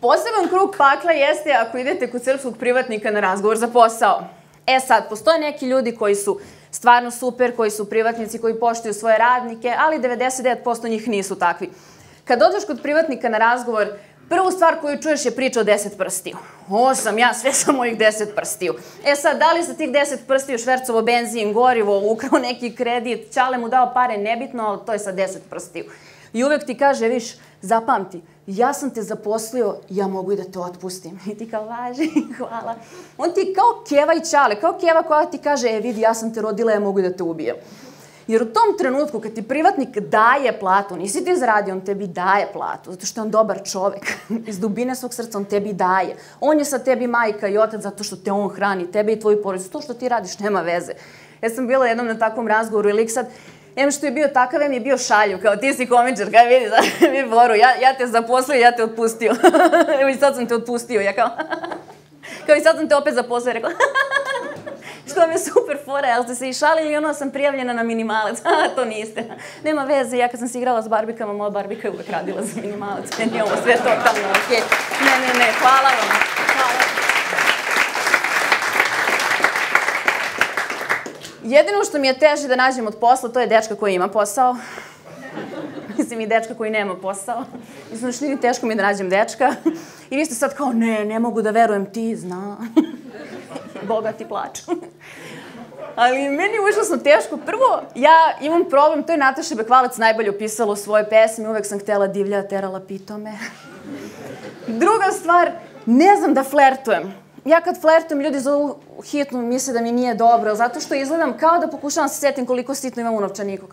Poseban krug pakla jeste ako idete kod srpskog privatnika na razgovor za posao. E sad, postoje neki ljudi koji su stvarno super, koji su privatnici, koji poštuju svoje radnike, ali 99% njih nisu takvi. Kad odeš kod privatnika na razgovor, prvu stvar koju čuješ je priča o deset prstiju. O, sam ja, sve sam mojih deset prstiju. E sad, da li sa tih deset prstiju švercovo benzin, gorivo, ukrao neki kredit, čale mu dao pare, nebitno, ali to je sa deset prstiju. I uvek ti kaže, viš, zapamti, ja sam te zaposlio, ja mogu i da te otpustim. I ti kao, važi, hvala. On ti kao keva i čale, kao keva koja ti kaže, e vidi, ja sam te rodila, ja mogu da te ubijem. Jer u tom trenutku kad ti privatnik daje platu, nisi ti zaradio, on tebi daje platu, zato što je on dobar čovek. Iz dubine svog srca on tebi daje. On je sa tebi majka i otac zato što te on hrani, tebe i tvoju porodicu. To što ti radiš nema veze. Ja sam bila jednom na takvom razgovoru i lik sad, em što je bio takav, em je bio šalju, kao ti si komičar, kaj vidi, znaš, mi boru, ja, ja te zaposlio, ja te otpustio. Evo i sad sam te otpustio, ja kao, kao i sad sam te opet zaposlio, rekao, što mi je super fora, jel ste se i šalili, ono sam prijavljena na minimalac, a to niste. Nema veze, ja kad sam se igrala s barbikama, moja barbika je uvek radila za minimalac, meni je ovo sve totalno. Okay. Ne, ne, ne, hvala vam, hvala. Jedino što mi je teže da nađem od posla, to je dečka koji ima posao. Mislim i dečka koji nema posao. Mislim što nije teško mi da nađem dečka. I vi ste sad kao, ne, ne mogu da verujem, ti zna. Bogati plaču. Ali meni je užasno teško. Prvo, ja imam problem, to je Nataša Bekvalac najbolje opisala u svoje pesme, uvek sam htela divlja, terala pitome. Druga stvar, ne znam da flertujem ja kad flertujem, ljudi zovu hitnu, misle da mi nije dobro, zato što izgledam kao da pokušavam se setim koliko sitno imam u novčaniku.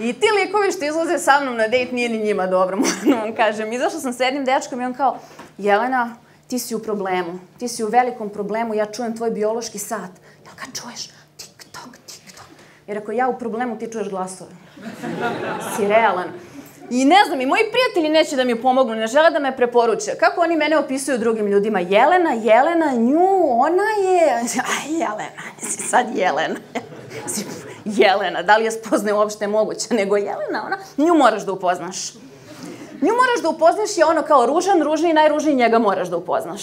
I ti likovi što izlaze sa mnom na dejt nije ni njima dobro, moram da vam kažem. Izašla sam s jednim dečkom i on kao, Jelena, ti si u problemu, ti si u velikom problemu, ja čujem tvoj biološki sat. Jel ga čuješ? Tik tok, tik tok. Jer ako ja u problemu, ti čuješ glasove si realan. I ne znam, i moji prijatelji neće da mi pomognu, ne žele da me preporuče. Kako oni mene opisuju drugim ljudima? Jelena, Jelena, nju, ona je... Aj, Jelena, si sad Jelena. Si Jelena, da li je spoznaje uopšte moguće? Nego Jelena, ona, nju moraš da upoznaš. Nju moraš da upoznaš je ono kao ružan, ružni i najružniji njega moraš da upoznaš.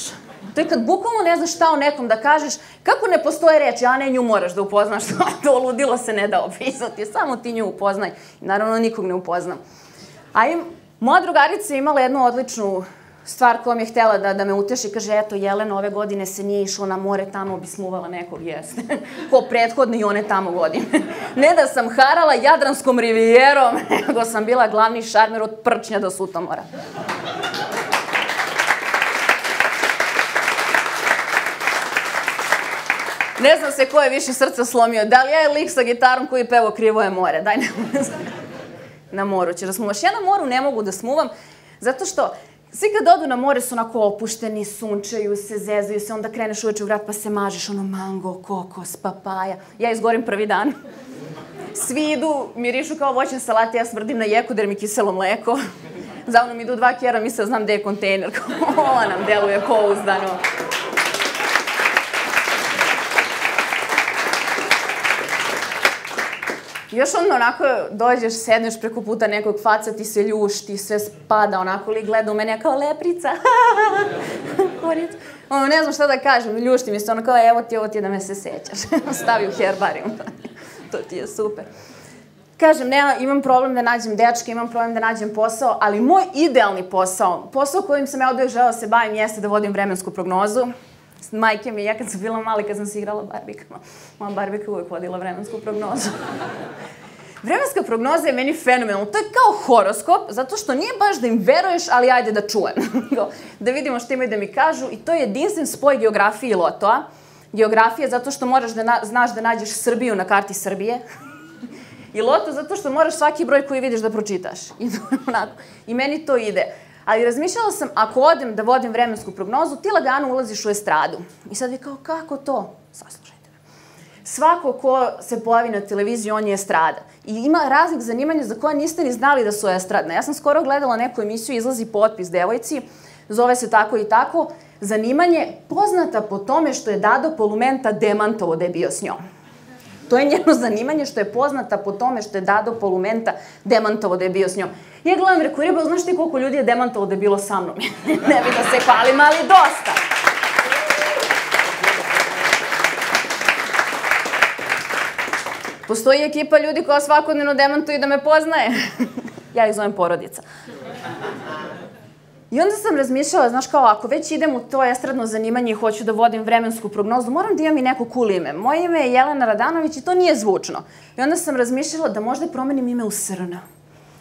To je kad bukvalno ne znaš šta o nekom da kažeš, kako ne postoje reči, a ne nju moraš da upoznaš, to ludilo se ne da opisati, samo ti nju upoznaj. Naravno nikog ne upoznam. A im, moja drugarica je imala jednu odličnu stvar kojom je htela da, da me uteši. Kaže, eto, Jelena ove godine se nije išla na more, tamo bi smuvala nekog, jeste. Ko prethodne i one tamo godine. ne da sam harala Jadranskom rivijerom, nego sam bila glavni šarmer od prčnja do sutomora. Ne znam se ko je više srca slomio. Da li je lik sa gitarom koji pevo Krivo je more? Daj, ne Na moru ćeš da smuvaš. Ja na moru ne mogu da smuvam, zato što svi kad odu na more su onako opušteni, sunčaju se, zezaju se, onda kreneš uveče u grad pa se mažeš, ono mango, kokos, papaja. Ja izgorim prvi dan. Svi idu, mirišu kao voćne salate, ja smrdim na jeku jer mi kiselo mleko. Za mnom idu dva kjera, misle znam gde je kontejner. Ova nam deluje pouzdano. Još onda onako dođeš, sedneš preko puta nekog faca, ti se ljušti, sve spada, onako li gleda u mene, kao leprica. Ono, ne znam šta da kažem, ljušti mi se, ono kao, evo ti, ovo ti da me se sećaš. Stavi u herbarijum. to ti je super. Kažem, nema, imam problem da nađem dečka, imam problem da nađem posao, ali moj idealni posao, posao kojim sam ja odvijek žela da se bavim, jeste da vodim vremensku prognozu. Majke mi, ja kad sam bila mali, kad sam se igrala barbikama, moja barbika uvek vodila vremensku prognozu. Vremenska prognoza je meni fenomenalna. To je kao horoskop, zato što nije baš da im veruješ, ali ajde da čujem. da vidimo što imaju da mi kažu. I to je jedinstven spoj geografije i lotoa. Geografija zato što moraš da na, znaš da nađeš Srbiju na karti Srbije. I loto zato što moraš svaki broj koji vidiš da pročitaš. I, onako, I meni to ide. Ali razmišljala sam, ako odem da vodim vremensku prognozu, ti lagano ulaziš u estradu. I sad vi kao, kako to? Saslušajte me. Svako ko se pojavi na televiziji, on je estrada. I ima raznih zanimanja za koje niste ni znali da su estradne. Ja sam skoro gledala neku emisiju, izlazi potpis devojci, zove se tako i tako, zanimanje poznata po tome što je Dado Polumenta demantovo da je bio s njom. To je njeno zanimanje što je poznata po tome što je Dado Polumenta demantovo da je bio s njom. Ja gledam, rekao, riba, znaš ti koliko ljudi je demantovo da je bilo sa mnom? ne bi da se hvalim, ali dosta. Postoji ekipa ljudi koja svakodnevno demantuje da me poznaje. ja ih zovem porodica. I onda sam razmišljala, znaš kao, ako već idem u to estradno zanimanje i hoću da vodim vremensku prognozu, moram da imam i neko cool ime. Moje ime je Jelena Radanović i to nije zvučno. I onda sam razmišljala da možda promenim ime u Srna.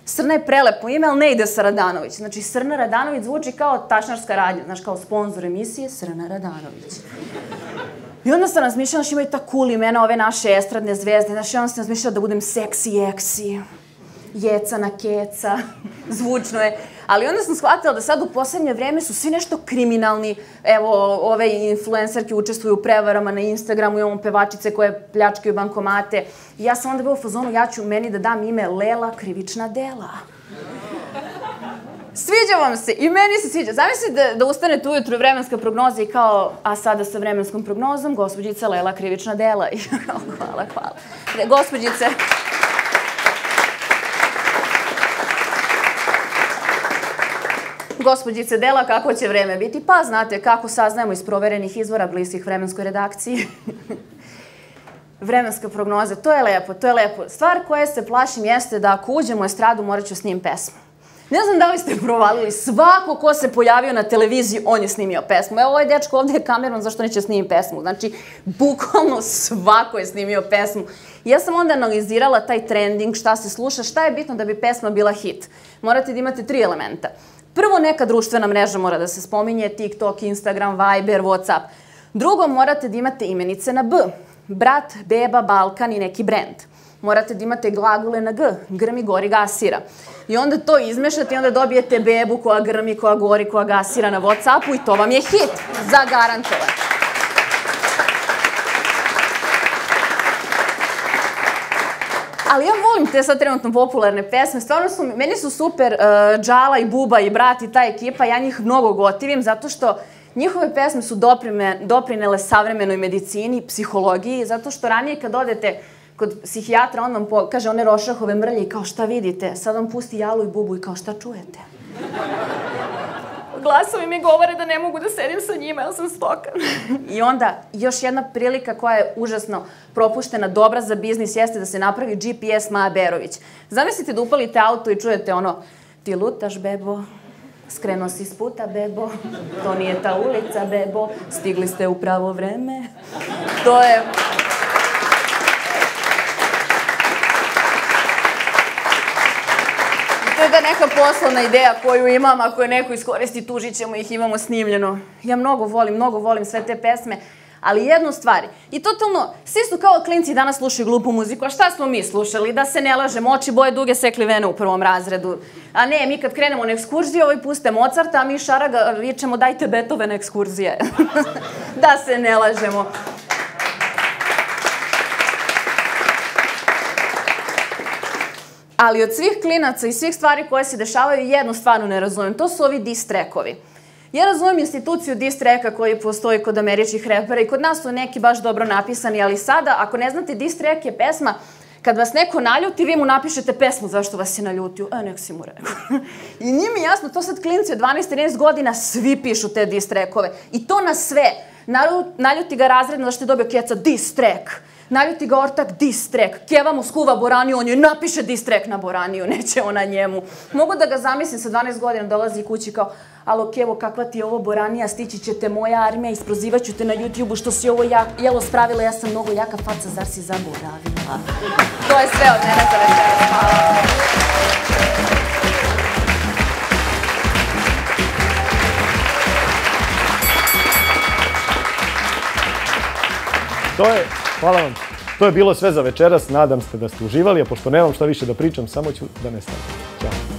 Srna je prelepo ime, ali ne ide sa Radanović. Znači, Srna Radanović zvuči kao tašnarska radnja, znaš, kao sponsor emisije Srna Radanović. I onda sam razmišljala, znaš, imaju ta cool imena, ove naše estradne zvezde, znaš, i onda sam razmišljala da budem seksi, eksi, jeca na keca, zvučno je. Ali onda sam shvatila da sad u poslednje vreme su svi nešto kriminalni. Evo, ove influencerke učestvuju u prevarama na Instagramu, imamo pevačice koje pljačkaju bankomate. I ja sam onda bila u fazonu, ja ću meni da dam ime Lela krivična dela. Sviđa vam se i meni se sviđa. Zamislite da, da ustanete ujutru vremenska prognoza i kao, a sada sa vremenskom prognozom, gospođica Lela krivična dela. I hvala, hvala. Gospođice, Gospodjice Dela, kako će vreme biti? Pa znate kako saznajemo iz proverenih izvora bliskih vremenskoj redakciji. Vremenska prognoza, to je lepo, to je lepo. Stvar koje se plašim jeste da ako uđemo u estradu morat ću snim pesmu. Ne znam da li ste provalili, svako ko se pojavio na televiziji, on je snimio pesmu. Evo ovaj dečko ovde je kamerom, zašto neće snimiti pesmu? Znači, bukvalno svako je snimio pesmu. Ja sam onda analizirala taj trending, šta se sluša, šta je bitno da bi pesma bila hit. Morate da imate tri elementa. Prvo, neka društvena mreža mora da se spominje, TikTok, Instagram, Viber, Whatsapp. Drugo, morate da imate imenice na B. Brat, beba, Balkan i neki brend. Morate da imate glagole na G. Grmi, gori, gasira. I onda to izmešate i onda dobijete bebu koja grmi, koja gori, koja gasira na Whatsappu i to vam je hit. Zagarantovan. Ali ja volim te sad trenutno popularne pesme, stvarno su, meni su super uh, Džala i Buba i Brat i ta ekipa, ja njih mnogo gotivim zato što njihove pesme su doprime, doprinele savremenoj medicini, psihologiji, zato što ranije kad odete kod psihijatra, on vam po, kaže one rošahove mrlje i kao šta vidite, sad vam pusti Jalu i Bubu i kao šta čujete. Glasovi mi govore da ne mogu da sedim sa njima, jer sam stoka. I onda, još jedna prilika koja je užasno propuštena, dobra za biznis, jeste da se napravi GPS Maja Berović. Zamislite da upalite auto i čujete ono, ti lutaš, bebo, skrenuo si s puta, bebo, to nije ta ulica, bebo, stigli ste u pravo vreme. To je... To je da neka poslovna ideja koju imam, ako je neko iskoristi, tužit ćemo ih, imamo snimljeno. Ja mnogo volim, mnogo volim sve te pesme, ali jednu stvar, i totalno, svi su kao klinci danas slušaju glupu muziku, a šta smo mi slušali? Da se ne lažemo, oči boje duge sekli vene u prvom razredu. A ne, mi kad krenemo na ekskurziju, ovaj puste Mozarta, a mi šaraga vičemo dajte Beethoven ekskurzije. da se ne lažemo. Ali od svih klinaca i svih stvari koje se dešavaju, jednu stvarno ne razumem. To su ovi diss trackovi. Ja razumem instituciju diss tracka koji postoji kod američkih repera i kod nas su neki baš dobro napisani, ali sada, ako ne znate, diss track je pesma kad vas neko naljuti, vi mu napišete pesmu zašto vas je naljutio. E, nek si mu rekao. I nije mi jasno, to sad klinci od 12-13 godina svi pišu te diss trackove. I to na sve. Naljuti ga razredno zašto je dobio keca diss track. Naljuti ga ortak diss track. Keva mu skuva Boraniju, on joj napiše diss track na Boraniju, neće ona njemu. Mogu da ga zamislim sa 12 godina dolazi kući kao Alo Kevo, kakva ti je ovo Boranija, stići će te moja armija, isprozivaću te na YouTube-u što si ovo jelo spravila, ja sam mnogo jaka faca, zar si zaboravila? To je sve od mene za večeras. Hvala. To je, hvala vam. To je bilo sve za večeras. Nadam se da ste uživali, a pošto nemam šta više da pričam, samo ću da nestanem. Ćao.